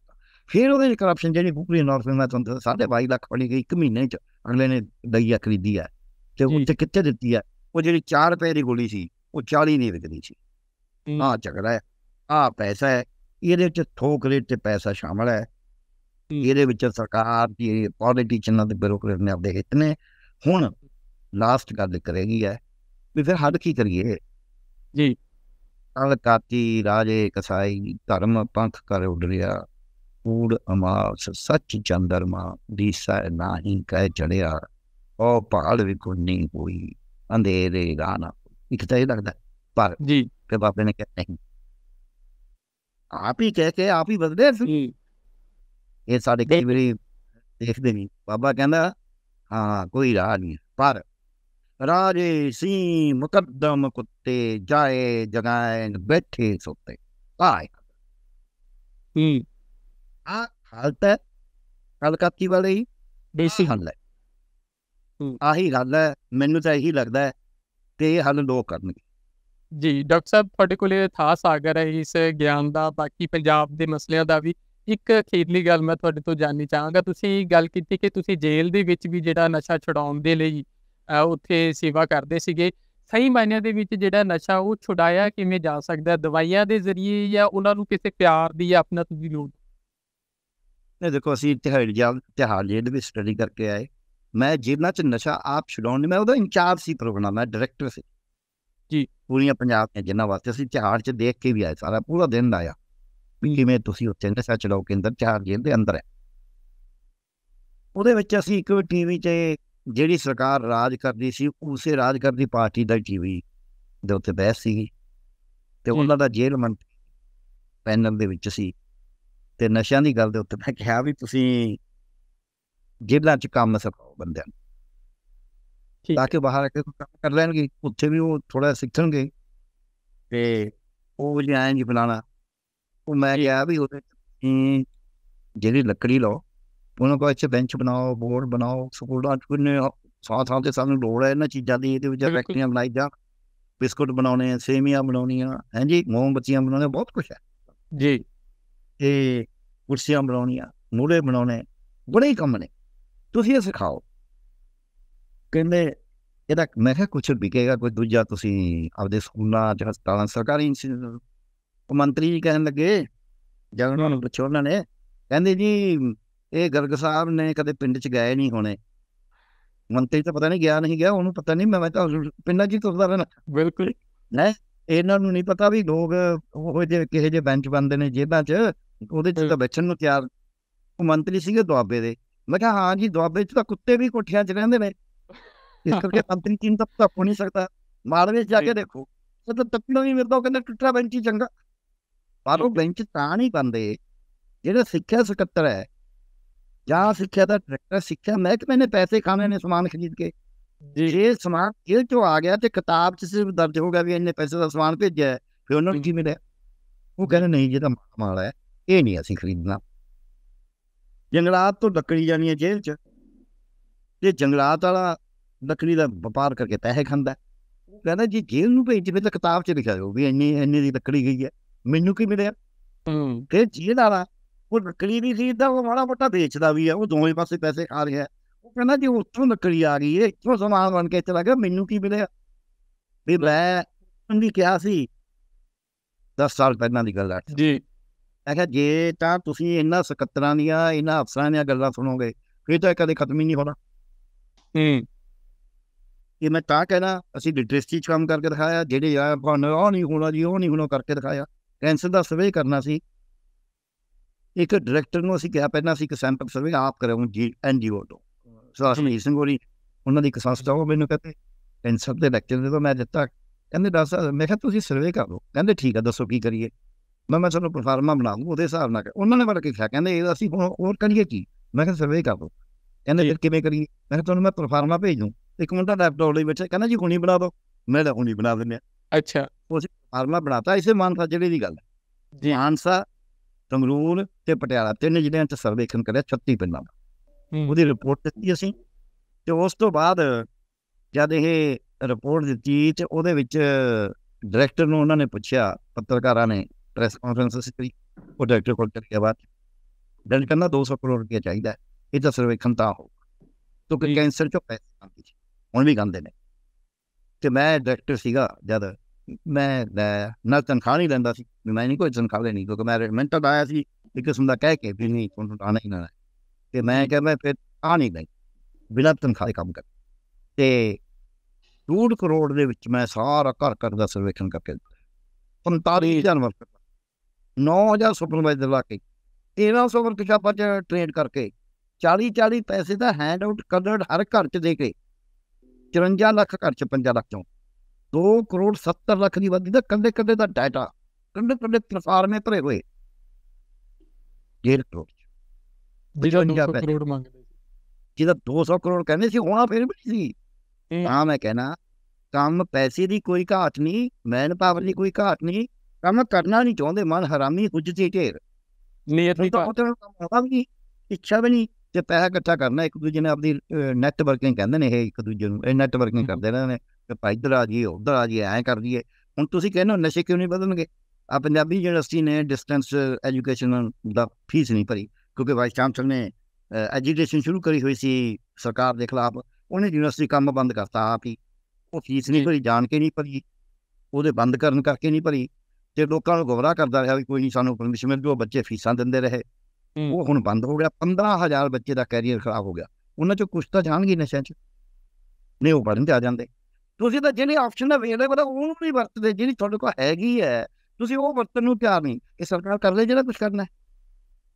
ਫਿਰ ਉਹਦੇ ਵਿੱਚ ਕਰਪਸ਼ਨ ਜਿਹੜੀ ਪੂਰੀ ਨਾਰਥ ਮੈਂ ਤੁਹਾਨੂੰ ਦੱਸਿਆ, ਸਾਢੇ 22 ਲੱਖ ਬਣੀ ਗਈ ਇੱਕ ਮਹੀਨੇ ਚ ਅਗਲੇ ਨੇ ਦਈਆ ਖਰੀਦੀ ਹੈ ਤੇ। ਉੱਥੇ ਕਿੱਥੇ ਦਿੱਤੀ ਹੈ ਉਹ ਜਿਹੜੀ 4 ਰੁਪਏ ਦੀ ਗੋਲੀ ਸੀ ਉਹ 40 ਨਹੀਂ ਵਿਕਦੀ ਸੀ। ਆਹ ਝਗੜਾ ਹੈ ਆਹ ਪੈਸਾ ਹੈ ਇਹਦੇ ਵਿੱਚ ਥੋਕ ਰੇਟ ਤੇ ਪੈਸਾ ਸ਼ਾਮਲ ਹੂੰ। ਇਹਦੇ ਵਿੱਚ ਸਰਕਾਰ ਦੀ ਪੋਲੀਟੀਸ਼ੀਅਨਾਂ ਦੇ ਬਿਊਰੋਕਰੇਟ ਨੇ ਆਪਦੇ ਹਿੱਤ ਨੇ। ਹੁਣ ਲਾਸਟ ਗੱਲ ਕਰੇਗੀ ਹੈ ਵੀ ਫਿਰ ਹੱਦ ਕੀ ਕਰੀਏ? ਜੀ। ਕਾਤੀ ਰਾਜੇ ਕਸਾਈ ਧਰਮ ਪੰਥ ਕਰ ਉਡਰਿਆ। ਕੂੜ ਅਮਾਸ ਸੱਚ ਚੰਦਰਮਾ ਦੀਸਾ ਨਾਹੀ ਕਹਿ ਚੜਿਆ। ਉਹ ਪਹਾੜ ਵੀ ਕੋਈ ਨਹੀਂ ਹੋਈ ਅੰਧੇਰੇ ਗਾਣਾ ਇੱਕ ਤਾਂ ਇਹ ਲੱਗਦਾ ਪਰ ਜੀ। ਕਿ ਬਾਬੇ ਨੇ ਕਿਹਾ ਨਹੀਂ। ਆਪ ਹੀ ਕਹਿ ਕੇ ਆਪ ਹੀ ਬਦਲੇ ਫਿਰ। ਇਹ ਸਾਡੇ ਕਈ ਵਾਰੀ ਦੇਖਦੇ ਨਹੀਂ। ਬਾਬਾ ਕਹਿੰਦਾ ਹਾਂ ਕੋਈ ਰਾਹ ਨਹੀਂ। ਪਰ ਰਾਜੇ ਸੀ ਮੁਕੱਦਮ ਕੁੱਤੇ ਜਾਏ ਜਗਾਏ ਬੈਠੇ ਸੁੱਤੇ। ਆਏ। ਹੂੰ। ਆ ਹਾਲਤ ਹੈ। ਕਲਕੱਤੀ ਵਾਲੇ ਦੇਸੀ ਹੱਲ ਹੈ। ਹੂੰ। ਆਹੀ ਗੱਲ ਹੈ। ਮੈਨੂੰ ਤਾਂ ਇਹੀ ਲੱਗਦਾ ਹੈ ਕਿ ਇਹ ਹੱਲ ਲੋਕ ਕਰਨਗੇ। ਜੀ ਡਾਕਟਰ ਸਾਹਿਬ ਤੁਹਾਡੇ ਕੋਲੇ ਖਾਸ ਆਗਰ ਹੈ ਇਸ ਗਿਆਨ ਦਾ ਬਾਕੀ ਪੰਜਾਬ ਦੇ ਮਸਲਿਆਂ ਦਾ ਵੀ ਇੱਕ ਅਖੀਰਲੀ ਗੱਲ ਮੈਂ ਤੁਹਾਡੇ ਤੋਂ ਜਾਣਨੀ ਚਾਹਾਂਗਾ। ਤੁਸੀਂ ਗੱਲ ਕੀਤੀ ਕਿ ਤੁਸੀਂ ਜੇਲ੍ਹ ਦੇ ਵਿੱਚ ਵੀ ਜਿਹੜਾ ਨਸ਼ਾ ਛੁਡਾਉਣ ਦੇ ਲਈ ਉੱਥੇ ਸੇਵਾ ਕਰਦੇ ਸੀਗੇ। ਸਹੀ ਮਾਇਨਿਆਂ ਦੇ ਵਿੱਚ ਜਿਹੜਾ ਨਸ਼ਾ ਉਹ ਛੁਡਾਇਆ ਕਿਵੇਂ ਜਾ ਸਕਦਾ? ਦਵਾਈਆਂ ਦੇ ਜ਼ਰੀਏ ਜਾਂ ਉਹਨਾਂ ਨੂੰ ਕਿਸੇ ਪਿਆਰ ਦੀ ਜਾਂ ਆਪਣਤ ਦੀ ਲੋੜ? ਇਹ ਦੇਖੋ ਅਸੀਂ ਤਿਹਾੜ ਜੇਲ੍ਹ ਤਿਹਾੜ ਜੇਲ੍ਹ ਵਿੱਚ ਸਟੱਡੀ ਕਰਕੇ ਆਏ। ਮੈਂ ਜੇਲ੍ਹਾਂ 'ਚ ਨਸ਼ਾ ਆਪ ਛਡਾਉਣ ਮੈਂ ਉਹਦਾ ਇੰਚਾਰਜ ਸੀ ਪ੍ਰੋਗਰਾਮ ਮੈਂ ਡਾਇਰੈਕਟਰ ਸੀ। ਜੀ। ਪੂਰੀਆਂ ਪੰਜਾਬ ਦੀਆਂ ਜਿੰਨਾ ਵਾਸਤੇ ਅਸੀਂ ਤਿਹਾੜ 'ਚ ਦੇਖ ਕੇ ਵੀ ਆਏ ਸਾਰਾ ਪੂਰਾ ਦਿਨ ਲਾਇਆ ਵੀ ਕਿਵੇਂ ਤੁਸੀਂ ਉੱਥੇ ਨਸ਼ਾ ਛਡਾਓ ਕੇਂਦਰ ਤਿਹਾੜ ਜੇਲ੍ਹ ਦੇ ਅੰਦਰ ਹੈ ਉਹਦੇ ਵਿੱਚ ਅਸੀਂ ਇੱਕ ਟੀਵੀ 'ਤੇ ਜਿਹੜੀ ਸਰਕਾਰ ਰਾਜ ਕਰਦੀ ਸੀ ਉਸੇ ਰਾਜ ਕਰਦੀ ਪਾਰਟੀ ਦਾ ਟੀਵੀ ਦੇ ਉੱਤੇ ਬਹਿਸ ਸੀਗੀ। ਤੇ। ਉਹਨਾਂ ਦਾ ਜੇਲ੍ਹ ਮੰਤਰੀ ਪੈਨਲ ਦੇ ਵਿੱਚ ਸੀ। ਤੇ ਨਸ਼ਿਆਂ ਦੀ ਗੱਲ ਦੇ ਉੱਤੇ ਮੈਂ ਕਿਹਾ ਵੀ ਤੁਸੀਂ ਜੇਲ੍ਹਾਂ 'ਚ ਕੰਮ ਸਿਖਾਓ ਬੰਦਿਆਂ ਨੂੰ। ਤਾਂ ਕਿ ਬਾਹਰ ਆ ਕੇ ਕੰਮ ਕਰ ਲੈਣਗੇ ਉੱਥੇ ਵੀ ਉਹ ਥੋੜਾ ਸਿੱਖਣਗੇ। ਤੇ ਉਹ ਜੀ ਐਂ ਜੀ ਫਲਾਣਾ। ਉਹ ਮੈਂ ਕਿਹਾ ਵੀ ਉਹਦੇ ਤੁਸੀਂ ਜਿਹੜੀ ਲੱਕੜੀ ਲਓ ਉਹਨਾਂ ਕੋਲ ਇੱਥੇ ਬੈਂਚ ਬਣਾਓ ਬੋਰਡ ਬਣਾਓ ਸਕੂਲਾਂ 'ਚ ਕੋਈ ਸਾਥ ਸਾਥ ਤੇ ਸਾਨੂੰ ਲੋੜ ਹੈ ਇਹਨਾਂ ਚੀਜ਼ਾਂ ਦੀ ਇਹਦੇ ਵਿੱਚ। ਫੈਕਟਰੀਆਂ ਬਣਾਈ ਜਾ ਬਿਸਕੁਟ ਬਣਾਉਣੇ ਆ ਸੇਮੀਆਂ ਬਣਾਉਣੀਆਂ ਹਾਂਜੀ ਮੋਮਬੱਤੀਆਂ ਬਣਾਉਣੀਆਂ ਬਹੁਤ ਕੁਝ ਹੈ। ਜੀ। ਤੇ ਕੁਰਸੀਆਂ ਬਣਾਉਣੀਆਂ ਮੂੜੇ ਬਣਾਉਣੇ ਬੜੇ ਕੰਮ ਨੇ। ਤੁਸੀਂ ਇਹ ਸਿਖਾਓ। ਕਹਿੰਦੇ ਇਹਦਾ ਮੈਂ ਕਿਹਾ ਕੁਛ ਵਿਕੇਗਾ ਕੋਈ ਦੂਜਾ ਤੁਸੀਂ ਆਪਦੇ ਸਕੂਲਾਂ ਚ ਹਸਪਤਾਲਾਂ ਸਰਕਾਰੀ ਇੰਸਟੀਚਿਊਟ ਉਹ ਮੰਤਰੀ ਜੀ ਕਹਿਣ ਲੱਗੇ ਜਦ ਉਹਨਾਂ ਨੂੰ ਪੁੱਛਿਆ ਉਹਨਾਂ ਨੇ ਕਹਿੰਦੇ ਜੀ ਇਹ ਗਰਗ ਸਾਹਿਬ ਨੇ ਕਦੇ ਪਿੰਡ ਚ ਗਏ ਨਹੀਂ ਹੋਣੇ। ਮੰਤਰੀ ਤਾਂ ਪਤਾ ਨਹੀਂ ਗਿਆ ਨਹੀਂ ਗਿਆ ਉਹਨੂੰ ਪਤਾ ਨਹੀਂ ਮੈਂ ਤਾਂ ਪਿੰਡਾਂ 'ਚ ਹੀ ਤੁਰਦਾ ਰਹਿਣਾ ਬਿਲਕੁਲ। ਇਹਨਾਂ ਨੂੰ ਨਹੀਂ ਪਤਾ ਵੀ ਲੋਕ ਉਹ ਜਿਹੇ ਕਿਹੇ ਜਿਹੇ ਬੈਂਚ ਬੰਦੇ ਨੇ ਜੇਬਾਂ 'ਚ ਉਹਦੇ 'ਚ ਤਾਂ ਬੈਠਣ ਨੂੰ ਤਿਆਰ। ਉਹ ਮੰਤਰੀ ਸੀਗੇ ਦੁਆਬੇ ਦੇ। ਮੈਂ ਕਿਹਾ ਹਾਂ ਜੀ ਦੁਆਬੇ 'ਚ ਤਾਂ ਕੁੱਤੇ ਵੀ ਕੋਠੀਆਂ 'ਚ ਰਹਿੰਦੇ ਨੇ। ਇਸ ਕਰਕੇ ਮੰਤਰੀ ਟੀਮ ਤਾਂ ਪਤਾ ਹੋ ਨਹੀਂ ਸਕਦਾ। ਮਾਲਵੇ ਜਾ ਕੇ ਦੇਖੋ। ਤਾਂ ਤੱਕਣਾ ਨਹੀਂ ਮਿਲਦਾ ਉਹ ਕਹਿੰਦੇ ਟੁੱਟਾ ਬੈਂਚ ਹੀ ਚੰਗਾ। ਪਰ ਉਹ ਬੈਂਚ ਤਾਂ ਨਹੀਂ ਬੰਦੇ ਜਿਹੜਾ ਸਿੱਖਿਆ ਸਕੱਤਰ ਹੈ ਜਾਂ ਸਿੱਖਿਆ ਦਾ ਡਾਇਰੈਕਟਰ ਸਿੱਖਿਆ ਮਹਿਕਮੇ ਨੇ ਪੈਸੇ ਖਾਣੇ ਨੇ ਸਮਾਨ ਖਰੀਦ ਕੇ। ਜੀ। ਸਮਾਨ ਜੇਲ੍ਹ ਚੋਂ ਆ ਗਿਆ ਤੇ ਕਿਤਾਬ 'ਚ ਸਿਰਫ ਦਰਜ ਹੋ ਗਿਆ ਵੀ ਇੰਨੇ ਪੈਸੇ ਦਾ ਸਮਾਨ ਭੇਜਿਆ ਫਿਰ ਉਹਨਾਂ ਨੂੰ ਕੀ ਮਿਲਿਆ? ਉਹ ਕਹਿੰਦੇ ਨਹੀਂ ਜੇ ਤਾਂ ਮਾਲ ਹੈ ਇਹ ਨਹੀਂ ਅਸੀਂ ਖਰੀਦਣਾ। ਜੰਗਲਾਤ ਤੋਂ ਲੱਕੜੀ ਜਾਣੀ ਹੈ ਜੇਲ੍ਹ 'ਚ। ਤੇ ਜੰਗਲਾਤ ਵਾਲਾ ਲੱਕੜੀ ਦਾ ਵਪਾਰ ਕਰਕੇ ਪੈਸੇ ਖਾਂਦਾ। ਉਹ ਕਹਿੰਦਾ ਜੀ ਜੇਲ੍ਹ ਨੂੰ ਭੇਜ ਫਿਰ ਤਾਂ ਕਿਤਾਬ 'ਚ ਲਿਖਿਆ ਹੋ ਵੀ ਇੰਨੀ ਇੰਨੀ ਦੀ ਲੱਕੜੀ ਗਈ ਹੈ। ਮੈਨੂੰ ਕੀ ਮਿਲਿਆ? ਹੂੰ। ਜੇਲ੍ਹ ਵਾਲਾ ਉਹ ਲੱਕੜੀ ਨਹੀਂ ਖਰੀਦਦਾ ਉਹ ਮਾੜਾ ਮੋਟਾ ਵੇਚਦਾ ਵੀ ਹੈ ਉਹ ਦੋਵੇਂ ਪਾਸੇ ਪੈਸੇ ਖਾ ਰਿਹਾ। ਉਹ ਕਹਿੰਦਾ ਜੀ ਉੱਥੋਂ ਲੱਕੜੀ ਆ ਗਈ ਹੈ ਇੱਥੋਂ ਸਮਾਨ ਬਣ ਕੇ ਚਲਾ ਗਿਆ ਮੈਨੂੰ ਕੀ ਮਿਲਿਆ? ਵੀ ਮੈਂ ਉਹਨੂੰ ਵੀ ਕਿਹਾ ਸੀ 10 ਸਾਲ ਪਹਿਲਾਂ ਦੀ ਗੱਲ ਹੈ ਜੀ। ਮੈਂ ਕਿਹਾ ਜੇ ਤਾਂ ਤੁਸੀਂ ਇਹਨਾਂ ਸਕੱਤਰਾਂ ਦੀਆਂ ਇਹਨਾਂ ਅਫਸਰਾਂ ਦੀਆਂ ਗੱਲਾਂ ਸੁਣੋਗੇ ਫਿਰ ਤਾਂ ਕਦੇ ਖਤਮ ਹੀ ਨਹੀਂ ਹੋਣਾ। ਹੂੰ। ਇਹ ਮੈਂ ਤਾਂ ਕਹਿਣਾ ਅਸੀਂ ਲਿਟਰੇਸੀ 'ਚ ਕੰਮ ਕਰਕੇ ਦਿਖਾਇਆ ਜਿਹੜੇ ਆ ਭਾਵੇਂ ਉਹ ਨਹੀਂ ਹੋਣਾ ਜੀ ਉਹ ਨਹੀਂ ਹੋਣਾ ਕਰਕੇ ਦਿਖਾਇਆ। ਕੈਂਸਰ ਦਾ ਸਰਵੇ ਕਰਨਾ ਸੀ। ਇੱਕ ਡਾਇਰੈਕਟਰ ਨੂੰ ਅਸੀਂ ਕਿਹਾ ਪਹਿਲਾਂ ਅਸੀਂ ਇੱਕ ਸੈਂਪਲ ਸਰਵੇ ਆਪ ਕਰਾਉਂ ਜੀ ਐਨਜੀਓ ਤੋਂ। ਸਾਸਮੀ ਸਿੰਘ ਹੋਰੀ ਉਹਨਾਂ ਦੀ ਇੱਕ ਸੰਸਥਾ ਉਹ ਮੈਨੂੰ ਕਹਿੰਦੇ ਕੈਂਸਰ ਦੇ ਲੈਕਚਰ ਦੇ ਤੋਂ ਮੈਂ ਦਿੱਤਾ ਕਹਿੰਦੇ ਦੱਸ ਮੈਂ ਕਿਹਾ ਤੁਸੀਂ ਸਰਵੇ ਕਰ ਲਓ। ਕਹਿੰਦੇ ਠੀਕ ਆ ਦੱਸੋ ਕੀ ਕਰੀਏ। ਮੈਂ ਮੈਂ ਤੁਹਾਨੂੰ ਪਰਫਾਰਮਾ ਬਣਾ ਦੂੰ ਉਹਦੇ ਹਿਸਾਬ ਨਾਲ ਉਹਨਾਂ ਨੇ ਬੜਾ ਕੇ ਕਿਹਾ ਕਹਿੰਦੇ ਇਹ ਅਸੀਂ ਹੁਣ ਹੋਰ ਕਰੀਏ ਕੀ? ਮੈਂ ਕਿਹਾ ਸਰਵੇ ਕਰ ਲਓ। ਕਹਿੰਦੇ ਫਿਰ ਕਿਵੇਂ ਕਰੀਏ? ਮੈਂ ਕਿਹਾ ਤੁਹਾਨੂੰ ਮੈਂ ਪਰਫਾਰਮਾ ਭੇਜ ਦੂੰ। ਇੱਕ ਮੁੰਡਾ ਲੈਪਟਾਪ ਲਈ ਬੈਠਾ ਕਹਿੰਦਾ ਜੀ ਹੁਣੀ ਬਣਾ ਦਿਓ। ਮੈਂ ਤਾਂ ਹੁਣੀ ਬਣਾ ਦਿੰਦੇ ਅੱਛਾ। ਫਾਰਮਾ ਬਣਾਤਾ ਇਸੇ ਮਾਨਸਾ ਜਿਹੜੇ ਦੀ ਗੱਲ ਹੈ। ਜੀ। ਮਾਨਸਾ ਸੰਗਰੂਰ ਤੇ ਪਟਿਆਲਾ ਤਿੰਨ ਜ਼ਿਲ੍ਹਿਆਂ 'ਚ ਸਰਵੇਖਣ ਕਰਿਆ 36 ਪਿੰਡਾਂ ਦਾ। ਉਹਦੀ ਰਿਪੋਰਟ ਦਿੱਤੀ ਅਸੀਂ ਤੇ ਉਸ ਤੋਂ ਬਾਅਦ ਜਦ ਇਹ ਰਿਪੋਰਟ ਦਿੱਤੀ ਤੇ ਉਹਦੇ ਵਿੱਚ ਡਾਇਰੈਕਟਰ ਨੂੰ ਉਹਨਾਂ ਨੇ ਪੁੱਛਿਆ ਪੱਤਰਕਾਰਾਂ ਨੇ ਪ੍ਰੈਸ ਕਾਨਫਰੰਸ ਸੀ ਉਹ ਡਾਇਰੈਕਟਰ ਕੋਲ ਚਲੇ ਗਿਆ ਬਾਅਦ ਡਾਇਰੈਕਟਰ ਕਹਿੰਦਾ 200 ਕਰੋੜ ਰੁਪਏ ਚਾਹੀਦਾ। ਇਹ ਤਾਂ ਸਰਵੇਖਣ ਤਾਂ ਹੋ ਤੋ। ਕੈਂਸਰ ਚੋਂ ਪੈਸੇ ਆਉਂਦੇ ਹੁਣ ਵੀ ਕਹਿੰਦੇ ਨੇ। ਤੇ ਮੈਂ ਡਾਇਰੈਕਟਰ ਸੀਗਾ ਜਦ। ਮੈਂ ਨਾ ਤਨਖਾਹ ਨਹੀਂ ਲੈਂਦਾ ਸੀ ਮੈਂ ਨਹੀਂ ਕੋਈ ਤਨਖਾਹ ਲੈਣੀ ਕਿਉਂਕਿ ਮੈਂ ਮੈਂਟਲ ਆਇਆ ਸੀ ਇੱਕ ਕਿਸਮ ਦਾ ਕਹਿ ਕੇ ਵੀ ਨਹੀਂ ਤੁਹਾਨੂੰ ਆਣਾ ਹੀ ਨਾ। ਤੇ ਮੈਂ ਕਿਹਾ ਮੈਂ ਫਿਰ ਆ ਨਹੀਂ ਗਈ ਬਿਨਾਂ ਤਨਖਾਹ ਦੇ ਕੰਮ ਕਰ ਤੇ ਡੂਢ ਕਰੋੜ ਦੇ ਵਿੱਚ ਮੈਂ ਸਾਰਾ ਘਰ ਘਰ ਦਾ ਸਰਵੇਖਣ ਕਰਕੇ ਦਿੱਤਾ। 45000 ਵਰਕਰ 9000 ਸੁਪਰਵਾਈਜ਼ਰ ਲਾ ਕੇ 1300 ਵਰਕਸ਼ਾਪਾਂ ਚ ਟ੍ਰੇਨ ਕਰਕੇ 40 40 ਪੈਸੇ ਦਾ ਹੈਂਡ ਆਊਟ ਕਲਰਡ ਹਰ ਘਰ ਚ ਦੇ ਕੇ 54 ਲੱਖ ਘਰ ਚ 5 ਲੱਖ ਚੋਂ। 2 ਕਰੋੜ 70 ਲੱਖ ਦੀ ਵਾਦੀ ਦਾ ਕੰਦੇ ਕੰਦੇ ਦਾ ਡਾਟਾ ਕੰਦੇ ਕੰਦੇ ਪ੍ਰਸਾਰਮੇ ਭਰੇ ਹੋਏ। ਡੇਢ ਕਰੋੜ ਜਿਹੜਾ ਪਚਵੰਜਾ 200 ਪੈਸੇ। ਕਰੋੜ ਮੰਗਦੇ ਸੀ। ਜਿਹਦਾ 200 ਕਰੋੜ ਕਹਿੰਦੇ ਸੀ ਹੋਣਾ ਫਿਰ ਵੀ ਸੀ। ਹੂੰ। ਤਾਂ ਮੈਂ ਕਹਿਣਾ ਕੰਮ ਪੈਸੇ ਦੀ ਕੋਈ ਘਾਟ ਨਹੀਂ ਮੈਨ ਪਾਵਰ ਦੀ ਕੋਈ ਘਾਟ ਨਹੀਂ ਕੰਮ ਕਰਨਾ ਨਹੀਂ ਚਾਹੁੰਦੇ ਮਨ ਹਰਾਮੀ ਹੁਜਤੀ ਢੇਰ। ਨੀਅਤ ਨਹੀਂ ਨਹੀਂ ਤਾਂ ਉਹਦੇ ਨਾਲ ਕੰਮ ਹੋਣਾ ਵੀ ਇੱਛਾ ਵੀ ਨਹੀਂ। ਤੇ ਪੈਸਾ ਇਕੱਠਾ ਕਰਨਾ ਇੱਕ ਦੂਜੇ ਨੇ ਆਪਦੀ ਨੈਟਵਰਕਿੰਗ ਕਹਿੰਦੇ ਨੇ ਇਹ ਇੱਕ ਦੂਜੇ ਨੂੰ ਇਹ ਨੈਟਵਰਕਿੰਗ। ਕਰਦੇ ਰਹਿੰਦੇ ਨੇ ਕਿ ਭਾਈ ਇੱਧਰ ਆ ਜਾਈਏ ਉੱਧਰ ਆ ਜਾਈਏ ਐਂ ਕਰ ਦਈਏ ਹੁਣ ਤੁਸੀਂ ਕਹਿੰਦੇ ਹੋ ਨਸ਼ੇ ਕਿਉਂ ਨਹੀਂ ਵਧਣਗੇ ਆ ਪੰਜਾਬੀ ਯੂਨੀਵਰਸਿਟੀ ਨੇ ਡਿਸਟੈਂਸ ਐਜੂਕੇਸ਼ਨ ਦਾ ਫੀਸ ਨਹੀਂ ਭਰੀ ਕਿਉਂਕਿ ਵਾਈਸ ਚਾਂਸਲਰ ਨੇ ਐਜੂਕੇਸ਼ਨ ਸ਼ੁਰੂ ਕਰੀ ਹੋਈ ਸੀ ਸਰਕਾਰ ਦੇ ਖਿਲਾਫ ਉਹਨੇ ਯੂਨੀਵਰਸਿਟੀ ਕੰਮ ਬੰਦ ਕਰਤਾ ਆਪ ਹੀ ਉਹ ਫੀਸ ਨਹੀਂ ਜੀ। ਭਰੀ ਜਾਣ ਕੇ ਨਹੀਂ ਭਰੀ ਉਹਦੇ ਬੰਦ ਕਰਨ ਕਰਕੇ ਨਹੀਂ ਭਰੀ ਤੇ ਲੋਕਾਂ ਨੂੰ ਗੁੰਮਰਾਹ ਕਰਦਾ ਰਿਹਾ ਵੀ ਕੋਈ ਨਹੀਂ ਸਾਨੂੰ ਪਰਮਿਸ਼ਨ ਮਿਲ ਜੂ ਉਹ ਬੱਚੇ ਫੀਸਾਂ ਦਿੰਦੇ ਰਹੇ। ਉਹ ਹੁਣ ਬੰਦ ਹੋ ਗਿਆ 15000 ਬੱਚੇ ਦਾ ਕੈਰੀਅਰ ਖਰਾਬ ਹੋ ਗਿਆ। ਉਹਨਾਂ ਚੋਂ ਕੁਛ ਤਾਂ ਜਾਣਗੇ ਨਸ਼ਿਆਂ 'ਚ। ਨਹੀਂ ਉਹ ਪੜ੍ਹਨ ਤੇ ਆ ਜਾਂਦੇ। ਤੁਸੀਂ ਤਾਂ ਜਿਹੜੇ ਆਪਸ਼ਨ ਦਾ ਵੇਲੇ ਪਤਾ ਉਹਨੂੰ ਨਹੀਂ ਵਰਤਦੇ ਜਿਹੜੀ ਤੁਹਾਡੇ ਕੋਲ ਹੈਗੀ ਹੈ। ਤੁਸੀਂ ਉਹ ਵਰਤਨ ਨੂੰ ਤਿਆਰ ਨਹੀਂ। ਇਹ ਸਰਕਾਰ ਕਰ ਲੈ ਜਿਹੜਾ ਕੁਝ ਕਰਨਾ ਹੈ।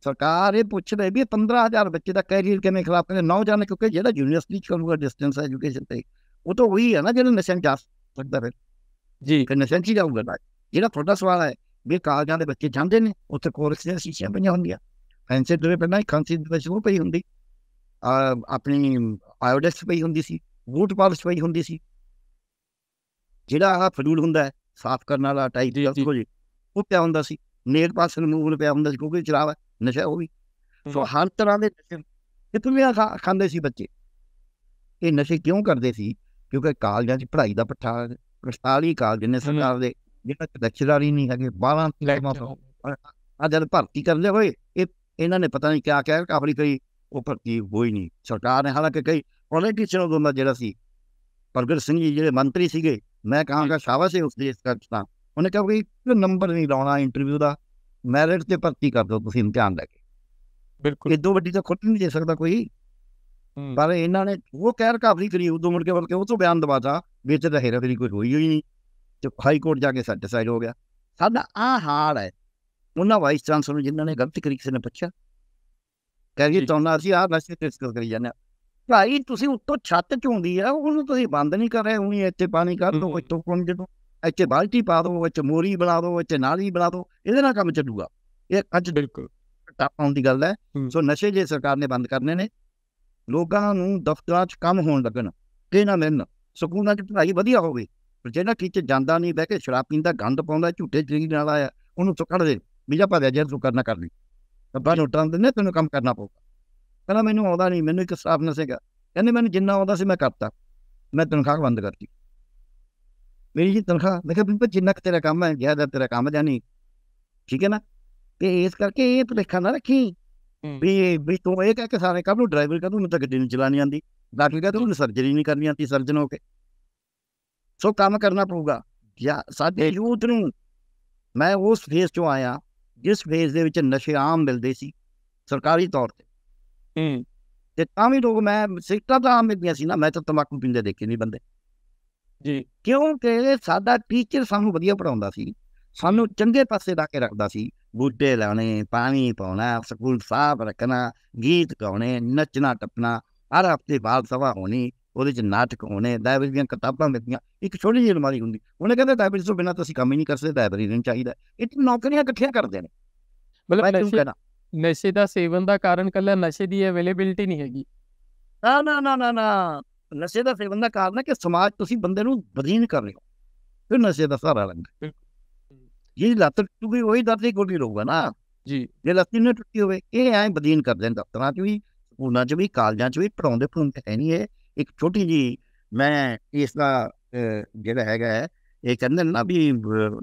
ਸਰਕਾਰ ਇਹ ਪੁੱਛ ਰਹੀ ਵੀ ਇਹ 15000 ਬੱਚੇ ਦਾ ਕੈਰੀਅਰ ਕਿਵੇਂ ਖਰਾਬ ਕਰੇ? ਨੌਜਵਾਨ ਕਿਉਂਕਿ ਜਿਹੜਾ ਯੂਨੀਵਰਸਿਟੀ ਚ ਕਰੂਗਾ ਡਿਸਟੈਂਸ ਐਜੂਕੇਸ਼ਨ ਤੇ ਉਹ ਤਾਂ ਉਹੀ ਹੈ ਨਾ ਜਿਹੜਾ ਨਸ਼ਿਆਂ 'ਚ ਜਾ ਸਕਦਾ ਫਿਰ। ਜੀ। ਕਿ ਨਸ਼ਿਆਂ 'ਚ ਹੀ ਜਾਊਗਾ। ਜਿਹੜਾ ਤੁਹਾਡਾ ਸਵਾਲ ਹੈ ਵੀ ਕਾਲਜਾਂ ਦੇ ਬੱਚੇ ਜਾਂਦੇ ਨੇ ਉੱਥੇ ਕੋਰਸ ਦੀਆਂ ਸ਼ੀਸ਼ੀਆਂ ਪਈਆਂ ਹੁੰਦੀਆਂ। ਫੈਂਸੇ ਦੇ ਪਹਿਲਾਂ ਖਾਂਸੀ ਦੇ ਉਹ ਪਈ ਹੁੰਦੀ। ਆ ਆਪਣੀ ਆਇਓਡੈਕਸ ਪਈ ਹੁੰਦੀ ਸੀ ਬੂਟ ਪਾਲਿਸ਼ ਪਈ ਹੁੰਦੀ ਸੀ। ਜਿਹੜਾ ਆਹ ਫਲੂਡ ਹੁੰਦਾ ਹੈ ਸਾਫ਼ ਕਰਨ ਵਾਲਾ ਟਾਈਪ ਜੀ, ਦਾ ਜੀ। ਉਹ ਪਿਆ ਹੁੰਦਾ ਸੀ। ਨੇਲ ਪਾਸ ਰਿਮੂਵਲ ਪਿਆ ਹੁੰਦਾ ਸੀ ਕਿਉਂਕਿ ਚਲਾਵਾ ਨਸ਼ਾ ਉਹ ਵੀ। ਸੋ ਹਰ ਤਰ੍ਹਾਂ ਦੇ ਨਸ਼ੇ ਕਿਤਨੇ ਖਾਂਦੇ ਸੀ ਬੱਚੇ? ਇਹ ਨਸ਼ੇ ਕਿਉਂ ਕਰਦੇ ਸੀ? ਕਿਉਂਕਿ ਕਾਲਜਾਂ 'ਚ ਪੜ੍ਹਾਈ ਦਾ ਪੱਠਾ 45 ਕਾਲਜ ਨੇ ਸਰਕਾਰ ਦੇ ਜਿਹੜਾ ਲੈਕਚਰਰ ਹੀ ਨਹੀਂ ਹੈਗੇ 12 ਲੈਕਚਰ ਆ ਜਦ ਭਰਤੀ ਕਰਦੇ ਹੋਏ ਇਹ ਇਹਨਾਂ ਨੇ ਪਤਾ ਨਹੀਂ ਕਿਆ ਕਿਹਾ ਆਪਣੀ ਕੋਈ ਉਹ ਭਰਤੀ ਹੋਈ ਨਹੀਂ। ਸਰਕਾਰ ਨੇ ਹਾਲਾਂਕਿ ਕਈ ਪੋਲੀਟੀਸ਼ੀਅਨ ਉਦੋਂ ਦਾ ਜਿਹੜਾ ਸੀ ਪ੍ਰਗਟ ਸਿੰਘ ਜੀ ਜਿਹੜੇ ਮੰਤਰੀ ਸੀਗੇ ਮੈਂ ਕਹਾਂਗਾ ਸ਼ਾਬਾਸ਼ ਹੈ ਉਸ ਦੇ ਇਸ ਕਰਤਾ ਉਹਨੇ ਕਿਹਾ ਵੀ ਨੰਬਰ ਨਹੀਂ ਲਾਉਣਾ ਇੰਟਰਵਿਊ ਦਾ ਮੈਰਿਟ ਤੇ ਭਰਤੀ ਕਰ ਦਿਓ ਤੁਸੀਂ ਇਮਤਿਹਾਨ ਲੈ ਕੇ। ਬਿਲਕੁਲ। ਇਦੋਂ ਵੱਡੀ ਤਾਂ ਖੁਦ ਨਹੀਂ ਦੇ ਸਕਦਾ ਕੋਈ। ਪਰ ਇਹਨਾਂ ਨੇ ਉਹ ਕਹਿ ਰਕਾਵਰੀ ਕਰੀ ਉਦੋਂ ਮੁੜ ਕੇ ਬਲਕਿ ਉਹ ਤੋਂ ਬਿਆਨ ਦਵਾਤਾ ਵਿੱਚ ਤਾਂ ਹੇਰਾ ਫੇਰੀ ਕੋਈ ਹੋਈ ਹੋਈ ਨਹੀਂ। ਤੇ ਹਾਈ ਕੋਰਟ ਜਾ ਕੇ ਸੈਟੀਸਫਾਈਡ ਹੋ ਗਿਆ। ਸਾਡਾ ਆ ਹਾਲ ਹੈ ਉਹਨਾਂ ਵਾਈਸ ਚਾਂਸਲਰ ਨੂੰ ਜਿਨ੍ਹਾਂ ਨੇ ਗਲਤ ਕਰੀ ਕਿਸੇ ਨੇ ਪੁੱਛਿਆ ਕਹਿ ਗਏ ਜੀ। ਤੁਹਾਨੂੰ ਅਸੀਂ ਆਹ ਨਸ਼ੇ ਤੇ ਡਿਸਕਸ ਕਰੀ ਜਾਂਦੇ ਹਾਂ ਭਾਈ ਤੁਸੀਂ ਉੱਤੋਂ ਛੱਤ ਚੋਂਦੀ ਆ ਉਹਨੂੰ ਤੁਸੀਂ ਬੰਦ ਨਹੀਂ ਕਰ ਰਹੇ ਉਹਨੀ ਇੱਥੇ ਪਾਣੀ ਕਰ। ਦੋ ਇੱਥੋਂ ਕੋਣ ਜਦੋਂ ਇੱਥੇ ਬਾਲਟੀ ਪਾ ਦਿਓ ਇੱਥੇ ਮੋਰੀ ਬਣਾ ਦਿਓ ਇੱਥੇ ਨਾਲੀ ਬਣਾ ਦਿਓ ਇਹਦੇ ਨਾਲ ਕੰਮ ਚੱਲੂਗਾ ਇਹ ਅੱਜ ਬਿਲਕੁਲ ਟਾਪਾਂ ਦੀ ਗੱਲ ਹੈ। ਸੋ ਨਸ਼ੇ ਜੇ ਸਰਕਾਰ ਨੇ ਬੰਦ ਕਰਨੇ ਨੇ ਲੋਕਾਂ ਨੂੰ ਦਫ਼ਤਰਾਂ 'ਚ ਕੰਮ ਹੋਣ ਲੱਗਣ ਤੇ ਨਾ ਮਿਲਣ ਸਕੂਲਾਂ 'ਚ ਪੜ੍ਹਾਈ ਵਧੀਆ ਹੋਵੇ ਪਰ ਜਿਹੜਾ ਟੀਚਰ ਜਾਂਦਾ ਨਹੀਂ ਬਹਿ ਕੇ ਸ਼ਰਾਬ ਪੀਂਦਾ ਗੰਦ ਪਾਉਂਦਾ ਝੂਠੇ ਜਰੀਰ ਨਾਲ ਆਇਆ ਉਹਨੂੰ ਕੱਢ ਦੇ ਵੀ ਜਾ ਭਾਵੇਂ ਜੇ ਤੂੰ ਕਰਨਾ ਕਰ ਲਈ ਅੱਬਾ ਨੋਟਾਂ ਦੇ ਨੇ ਤੈਨੂੰ ਕੰਮ ਕਰਨਾ ਪਊਗਾ। ਕਹਿੰਦਾ ਮੈਨੂੰ ਆਉਂਦਾ ਨਹੀਂ ਮੈਨੂੰ ਇੱਕ ਸਟਾਫ ਨਸੇਗਾ ਕਹਿੰਦੇ ਮੈਨੂੰ ਜਿੰਨਾ ਆਉਂਦਾ ਸੀ ਮੈਂ ਕਰਤਾ। ਮੈਂ ਤਨਖਾਹ ਬੰਦ ਕਰਤੀ। ਮੇਰੀ ਜੀ ਤਨਖਾਹ ਮੈਂ ਕਿਹਾ ਜਿੰਨਾ ਕੁ ਤੇਰਾ ਕੰਮ ਹੈ ਜ਼ਿਆਦਾ ਤੇਰਾ ਕੰਮ ਜਾਨੀ ਠੀਕ ਹੈ ਨਾ? ਤੇ ਇਸ ਕਰਕੇ ਇਹ ਭੁਲੇਖਾ ਨਾ ਰੱਖੀ। ਹੂੰ। ਵੀ ਵੀ ਤੂੰ ਇਹ ਕਹਿ ਕੇ ਸਾਰੇ ਕੰਮ ਨੂੰ ਡਰਾਈਵਰ ਕਰ ਤੂੰ ਤਾਂ ਗੱਡੀ ਨਹੀਂ ਚਲਾਣੀ ਆਂਦੀ ਡਾਕਟਰ ਕਹਿੰਦਾ ਤੂੰ ਸਰਜਰੀ ਨਹੀਂ ਕਰਨੀ ਆਂਦੀ ਸਰਜਨ ਹੋ ਕੇ। ਸੋ ਕੰਮ ਕਰਨਾ ਪਊਗਾ। ਜਾਂ ਸਾਡੇ ਯੂਥ ਨੂੰ ਮੈਂ ਉਸ ਫੇਸ ਚੋਂ ਆਇਆ। ਜਿਸ ਫੇਸ ਦੇ ਵਿੱਚ ਨਸ਼ੇ ਆਮ ਮਿਲਦੇ ਸੀ ਸਰਕਾਰੀ ਤੌਰ ਤੇ। ਹੂੰ। ਤੇ ਤਾਂ ਵੀ ਲੋਕ ਮੈਂ ਸਿਗਰਟਾਂ ਤਾਂ ਆਮ ਮਿਲਦੀਆਂ ਸੀ ਨਾ ਮੈਂ ਤਾਂ ਤੰਬਾਕੂ ਪੀਂਦੇ ਦੇਖੇ ਨਹੀਂ ਬੰਦੇ। ਜੀ। ਕਿਉਂਕਿ ਸਾਡਾ ਟੀਚਰ ਸਾਨੂੰ ਵਧੀਆ ਪੜਾਉਂਦਾ ਸੀ ਸਾਨੂੰ ਚੰਗੇ ਪਾਸੇ ਲਾ ਕੇ ਰੱਖਦਾ ਸੀ। ਬੂਟੇ ਲਾਉਣੇ ਪਾਣੀ ਪਾਉਣਾ ਸਕੂਲ ਸਾਫ਼ ਰੱਖਣਾ ਗੀਤ ਗਾਉਣੇ ਨੱਚਣਾ ਟੱਪਣਾ ਹਰ ਹਫ਼ਤੇ ਬਾਲ ਸਭਾ ਹੋਣੀ ਉਹਦੇ ਚ ਨਾਟਕ ਹੋਣੇ ਲਾਇਬ੍ਰੇਰੀ ਦੀਆਂ ਕਿਤਾਬਾਂ ਮਿਲਦੀਆਂ ਇੱਕ ਛੋਟੀ ਜਿਹੀ ਅਲਮਾਰੀ ਹੁੰਦੀ ਉਹਨੇ ਕਹਿੰਦਾ ਲਾਇਬ੍ਰੇਰੀ ਤੋਂ ਬਿਨਾਂ ਤੁਸੀਂ ਕੰਮ ਹੀ ਨਹੀਂ ਕਰ ਸਕਦੇ ਲਾਇਬ੍ਰੇਰੀ ਨਹੀਂ ਚਾਹੀਦਾ। ਇਹ ਤਾਂ ਨੌਕਰੀਆਂ ਇਕੱਠੀਆਂ ਕਰਦੇ ਨੇ। ਮਤਲਬ ਨਸ਼ੇ ਦਾ ਸੇਵਨ ਦਾ ਕਾਰਨ ਕੱਲਾ ਨਸ਼ੇ ਦੀ ਅਵੇਲੇਬਿਲਿਟੀ ਨਹੀਂ ਹੈਗੀ। ਨਾ ਨਾ ਨਾ ਨਾ ਨਾ। ਨਸ਼ੇ ਦਾ ਸੇਵਨ ਦਾ ਕਾਰਨ ਹੈ ਕਿ ਸਮਾਜ ਤੁਸੀਂ ਬੰਦੇ ਨੂੰ ਬਦੀਨ ਕਰ ਰਹੇ ਹੋ। ਫਿਰ ਨਸ਼ੇ ਦਾ ਸਹਾਰਾ ਲੈਂਦਾ। ਜੇ ਲੱਤ ਟੁੱਟੀ ਉਹੀ ਦਰਦ ਹੀ ਗੋਲੀ ਰਹੂਗਾ ਨਾ। ਜੀ। ਜੇ ਲੱਤ ਨਾ ਟੁੱਟੀ ਹੋਵੇ ਇਹ ਐਂ ਬਦੀਨ ਕਰਦੇ ਨੇ ਦਫ਼ਤਰਾਂ 'ਚ ਵੀ ਸਕੂਲਾਂ 'ਚ ਵੀ ਕਾਲਜਾਂ 'ਚ ਵੀ ਪੜਾਉਂਦੇ ਪੜਾਉਂਦੇ ਹੈ ਨਹੀਂ ਇਹ। ਇੱਕ ਛੋਟੀ ਜੀ ਮੈਂ ਇਸ ਦਾ ਜਿਹੜਾ ਹੈਗਾ ਹੈ, ਇਹ ਕਹਿੰਦੇ ਨੇ ਵੀ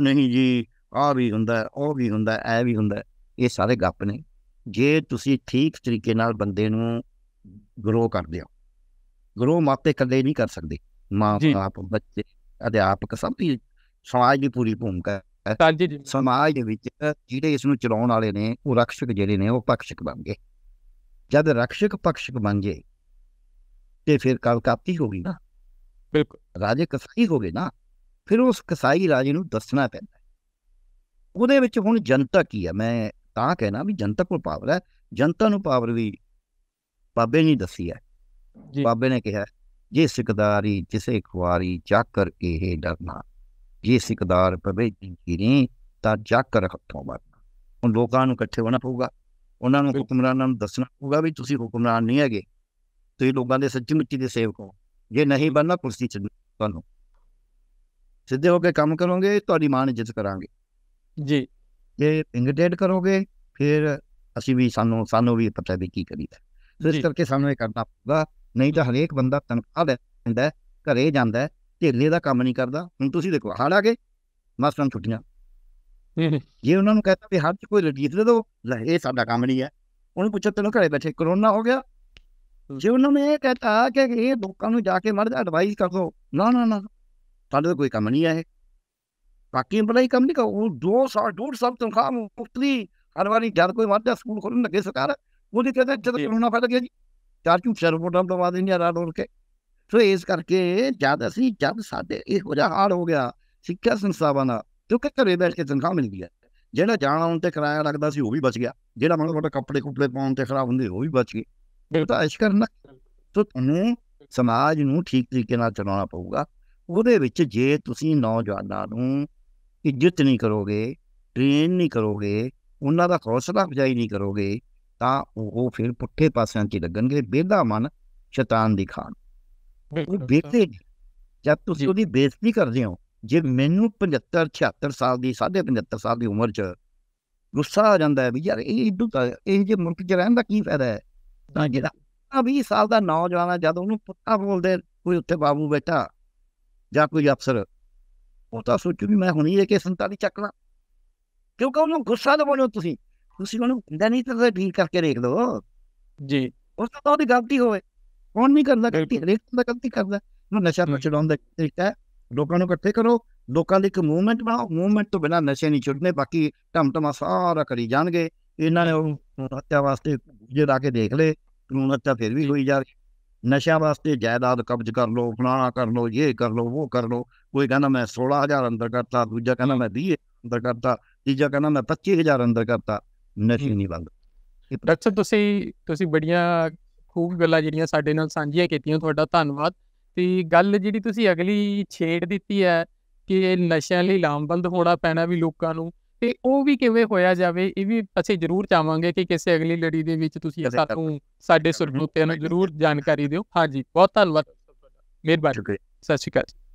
ਨਹੀਂ ਜੀ ਆਹ ਵੀ ਹੁੰਦਾ ਉਹ ਵੀ ਹੁੰਦਾ ਇਹ ਵੀ ਹੁੰਦਾ। ਇਹ ਸਾਰੇ ਗੱਪ ਨੇ ਜੇ ਤੁਸੀਂ ਠੀਕ ਤਰੀਕੇ ਨਾਲ ਬੰਦੇ ਨੂੰ ਗਰੋ ਕਰਦੇ ਹੋ ਗਰੋ ਮਾਪੇ ਇਕੱਲੇ ਨਹੀਂ ਕਰ ਸਕਦੇ ਮਾਂ। ਬਾਪ ਬੱਚੇ ਅਧਿਆਪਕ ਸਭ ਦੀ ਸਮਾਜ ਦੀ ਪੂਰੀ ਭੂਮਿਕਾ ਹੈ ਸਮਾਜ ਦੇ ਵਿੱਚ ਜਿਹੜੇ ਇਸ ਨੂੰ ਚਲਾਉਣ ਵਾਲੇ ਨੇ ਉਹ ਰਕਸ਼ਕ ਜਿਹੜੇ ਨੇ ਉਹ ਪਕਸ਼ਕ ਬਣ ਗਏ ਜਦ ਰਕਸ਼ਕ ਪਕਸ਼ਕ ਬਣ ਗਏ ਤੇ ਫਿਰ ਕੱਲ ਕਾਪੀ ਹੋ ਗਈ ਨਾ ਬਿਲਕੁਲ ਰਾਜੇ ਕਸਾਈ ਹੋ ਗਏ ਨਾ ਫਿਰ ਉਸ ਕਸਾਈ ਰਾਜੇ ਨੂੰ ਦੱਸਣਾ ਪੈਂਦਾ। ਉਹਦੇ ਵਿੱਚ ਹੁਣ ਜਨਤਾ ਕੀ ਹੈ ਮੈਂ ਤਾਂ ਕਹਿਣਾ ਵੀ ਜਨਤਾ ਕੋਲ ਪਾਵਰ ਹੈ ਜਨਤਾ ਨੂੰ ਪਾਵਰ ਵੀ ਬਾਬੇ ਨੇ ਦੱਸੀ ਹੈ ਜੀ ਬਾਬੇ ਨੇ ਕਿਹਾ ਜੇ ਸਿਕਦਾਰੀ ਜਿਸੇ ਖੁਆਰੀ ਚੱਕਰ ਕੇ ਇਹ ਡਰਨਾ ਜੇ ਸਿਕਦਾਰ ਪਵੇ ਜਿਨੇ ਤਾਂ ਚੱਕਰ ਹੱਥੋਂ ਮਾਰਨਾ ਹੁਣ ਲੋਕਾਂ ਨੂੰ ਇਕੱਠੇ ਹੋਣਾ ਪਊਗਾ ਉਹਨਾਂ ਨੂੰ। ਹੁਕਮਰਾਨਾਂ ਨੂੰ ਦੱਸਣਾ ਪਊਗਾ ਵੀ ਤੁਸੀਂ ਹੁਕਮਰਾਨ ਨਹੀਂ ਹੈਗੇ ਤੁਸੀਂ ਲੋਕਾਂ ਦੇ ਸੱਚੀ ਮੁੱਚੀ ਦੇ ਸੇਵਕ ਹੋ। ਜੇ ਨਹੀਂ ਬਣਨਾ ਕੁਰਸੀ ਚ ਤੁਹਾਨੂੰ। ਸਿੱਧੇ ਹੋ ਕੇ ਕੰਮ ਕਰੋਗੇ ਤੁਹਾਡੀ ਮਾਨ ਇੱਜ਼ਤ ਕਰਾਂਗੇ। ਜੀ। ਜੇ ਇੰਗਟੇਟ ਕਰੋਗੇ ਫਿਰ ਅਸੀਂ ਵੀ ਸਾਨੂੰ ਸਾਨੂੰ ਵੀ ਪਤਾ ਵੀ ਕੀ ਕਰੀਦਾ ਸੋ ਇਸ। ਕਰਕੇ ਸਾਨੂੰ ਇਹ ਕਰਨਾ ਪਊਗਾ। ਨਹੀਂ ਤਾਂ ਹਰੇਕ ਬੰਦਾ ਤਨਖਾਹ ਲੈਂਦਾ ਘਰੇ ਜਾਂਦਾ ਢੇਲੇ ਦਾ ਕੰਮ ਨਹੀਂ ਕਰਦਾ। ਹੁਣ ਤੁਸੀਂ ਦੇਖੋ ਹੜ ਆ ਗਏ ਮਾਸਟਰਾਂ ਛੁੱਟੀਆਂ। ਜੇ ਉਹਨਾਂ ਨੂੰ ਕਹਤਾ ਵੀ ਹਰ ਚ ਕੋਈ ਰਜੀਤ ਦੇ ਦੋ ਲੈ ਇਹ ਸਾਡਾ ਕੰਮ ਨਹੀਂ ਹੈ। ਉਹਨੂੰ ਪੁੱਛੋ ਤੈਨੂੰ ਘਰੇ ਬੈਠੇ ਕਰੋਨਾ ਹੋ ਗਿਆ ਜੇ ਉਹਨਾਂ ਨੇ ਇਹ ਕਹਤਾ ਕਿ ਇਹ ਲੋਕਾਂ ਨੂੰ ਜਾ ਕੇ ਮਰਦ ਐਡਵਾਈਸ ਕਰ ਦੋ ਨਾ ਨਾ ਨਾ ਸਾਡੇ ਕੋਈ ਕੰਮ ਨਹੀਂ ਇਹ। ਬਾਕੀ ਬੜਾਈ ਕੰਮ ਨਹੀਂ ਕਰ ਦੋ ਸਾਲ ਡੂਢ ਸਾਲ ਤਨਖਾਹ ਮੁਫਤਲੀ ਹਰ ਵਾਰੀ ਜਦ ਕੋਈ ਮਰਦਾ ਸਕੂਲ ਖੋਲਣ ਲੱਗੇ ਸਰਕਾਰ ਉਹਦੀ ਕਹਿੰਦੇ ਜਦ। ਕਰੋਨਾ ਫੈਲ ਗਿਆ ਜੀ। ਚਾਰ ਝੂਠੇ ਰਿਪੋਰਟਾਂ ਦਵਾ ਦਿੰਦੀਆਂ ਰਾਤ ਰੋਲ ਕੇ। ਸੋ ਇਸ ਕਰਕੇ ਜਦ ਅਸੀਂ ਜਦ ਸਾਡੇ ਇਹੋ ਜਿਹਾ ਹਾਲ ਹੋ ਗਿਆ ਸਿੱਖਿਆ ਸੰਸਥਾਵਾਂ ਦਾ ਕਿਉਂਕਿ ਘਰੇ ਬੈਠ ਕੇ ਤਨਖਾਹ ਮਿਲਦੀ ਹੈ। ਜਿਹੜਾ ਜਾਣ ਆਉਣ ਤੇ ਕਿਰਾਇਆ ਲੱਗਦਾ ਸੀ ਉਹ ਵੀ ਬਚ ਗਿਆ। ਜਿਹੜਾ ਮਾੜਾ ਮੋਟਾ ਕੱਪੜੇ ਕੁੱਪੜੇ ਪਾਉਣ ਤੇ ਖਰਾਬ ਹੁੰਦੇ ਉਹ ਵੀ ਬਚ ਗਏ। ਇਹ ਤਾਂ ਐਸ਼ ਕਰਨਾ ਸੋ ਤੁਹਾਨੂੰ ਸਮਾਜ ਨੂੰ ਠੀਕ ਤਰੀਕੇ ਨਾਲ ਚਲਾਉਣਾ ਪਊਗਾ। ਉਹਦੇ ਵਿੱਚ ਜੇ ਤੁਸੀਂ ਨੌਜਵਾਨਾਂ ਨੂੰ ਇੱਜ਼ਤ ਨਹੀਂ ਕਰੋਗੇ ਟ੍ਰੇਨ ਨਹੀਂ ਕਰੋਗੇ ਉਹਨਾਂ ਦਾ ਹੌਸਲਾ ਅਫਜ਼ਾਈ ਨਹੀਂ ਕਰੋਗੇ ਤਾਂ ਉਹ ਫਿਰ ਪੁੱਠੇ ਪਾਸਿਆਂ 'ਚ ਲੱਗਣਗੇ। ਬੇਦਾ ਮਨ ਸ਼ੈਤਾਨ ਦੀ ਖਾਨ। ਨਹੀਂ। ਜਦ ਤੁਸੀਂ। ਉਹਦੀ ਬੇਇੱਜ਼ਤੀ ਕਰਦੇ ਹੋ ਜੇ ਮੈਨੂੰ 75 76 ਸਾਲ ਦੀ 75 ਸਾਲ ਦੀ ਉਮਰ 'ਚ ਗੁੱਸਾ ਆ ਜਾਂਦਾ ਹੈ ਵੀ ਯਾਰ ਇਹ ਇਦੋਂ ਤਾਂ ਇਹ ਜੇ ਮੁਲਕ 'ਚ ਰਹਿਣ ਦਾ ਕੀ ਫਾਇਦਾ ਹੈ? ਤਾਂ ਜਿਹੜਾ ਆ 20 ਸਾਲ ਦਾ ਨੌਜਵਾਨ ਆ ਜਦ ਉਹਨੂੰ ਪੁੱਤਾ ਬੋਲਦੇ ਕੋਈ ਉੱਥੇ ਬਾਬੂ ਬੈਠਾ ਜਾਂ ਕੋਈ ਅਫਸਰ ਉਹ ਤਾਂ ਸੋਚੂ ਵੀ ਮੈਂ ਹੁਣੀ ਇਹ ਕੇ 47 ਚੱਕਣਾ ਕਿਉਂਕਿ ਉਹਨੂੰ ਗੁੱਸਾ ਦਵਾਉਣਾ ਤੁਸੀਂ। ਤੁਸੀਂ ਉਹਨੂੰ ਹੁੰਦਾ ਨਹੀਂ ਤਾਂ ਠੀਕ ਕਰਕੇ ਦੇਖ ਲਓ। ਜੀ। ਉਸ ਤੋਂ ਤਾਂ ਉਹਦੀ ਗਲਤੀ ਹੋਵੇ। ਕੌਣ ਨਹੀਂ ਕਰਦਾ ਗਲਤੀ। ਹਰੇਕ ਦਾ ਗਲਤੀ ਕਰਦਾ। ਉਹ ਨਸ਼ਾ। ਛਡਾਉਣ ਦਾ ਤਰੀਕਾ ਲੋਕਾਂ ਨੂੰ ਇਕੱਠੇ ਕਰੋ। ਲੋਕਾਂ ਦੀ ਇੱਕ ਮੂਵਮੈਂਟ ਬਣਾਓ। ਮੂਵਮੈਂਟ ਤੋਂ ਬਿਨਾਂ ਨਸ਼ੇ ਨਹੀਂ ਛੁੱਟਨੇ ਬਾਕੀ ਟਮਟਮਾ ਸਾਰਾ ਕਰੀ ਜਾਣਗੇ। ਇਹਨਾਂ ਨੇ ਉਹ ਹੱਤਿਆ ਵਾਸਤੇ ਜੇ ਲਾ ਕੇ ਦੇਖ ਲਏ, ਕਾਨੂੰਨ ਹੱਤਿਆ ਫਿਰ ਵੀ ਹੋਈ ਜਾ ਰਹੀ ਨਸ਼ਿਆਂ ਵਾਸਤੇ ਜਾਇਦਾਦ ਕਬਜ਼ ਕਰ ਲਓ, ਫਲਾਣਾ ਕਰ ਲਓ, ਇਹ ਕਰ ਲਓ, ਉਹ ਕਰ ਲਓ। ਕੋਈ ਕਹਿੰਦਾ ਮੈਂ 16000 ਅੰਦਰ ਕਰਤਾ, ਦੂਜਾ ਕਹਿੰਦਾ ਮੈਂ 20 ਅੰਦਰ ਕਰਤਾ, ਤੀਜਾ ਕਹਿੰਦਾ ਮੈਂ 25000 ਅੰਦਰ ਕਰਤਾ, ਨਸ਼ੇ ਨਹੀਂ ਬੰਦ ਡਾਕਟਰ ਸਾਹਿਬ, ਤੁਸੀਂ ਤੁਸੀਂ ਬੜੀਆਂ ਖੂਬ ਗੱਲਾਂ ਜਿਹੜੀਆਂ ਸਾਡੇ ਨਾਲ ਸਾਂਝੀਆਂ ਕੀਤੀਆਂ, ਤੁਹਾਡਾ ਧੰਨਵਾਦ। ਤੇ ਗੱਲ ਜਿਹੜੀ ਤੁਸੀਂ ਅਗਲੀ ਛੇੜ ਦਿੱਤੀ ਹੈ ਕਿ ਨਸ਼ਿਆਂ ਲਈ ਲਾਮਬੰਦ ਹੋਣਾ ਪੈਣਾ ਵੀ ਲੋਕਾਂ ਨੂੰ ਤੇ ਉਹ ਵੀ ਕਿਵੇਂ ਹੋਇਆ ਜਾਵੇ ਇਹ ਵੀ ਅਸੀਂ ਜ਼ਰੂਰ ਚਾਹਾਂਗੇ ਕਿ ਕਿਸੇ ਅਗਲੀ ਲੜੀ ਦੇ ਵਿੱਚ ਤੁਸੀਂ ਸਾਨੂੰ ਸਾਡੇ ਸਰੋਤਿਆਂ ਨੂੰ ਜ਼ਰੂਰ ਜਾਣਕਾਰੀ ਦਿਓ। ਹਾਂਜੀ ਬਹੁਤ ਧੰਨਵਾਦ। ਮਿਹਰਬਾਨੀ। ਸਤਿ ਸ਼੍ਰੀ ਅਕਾਲ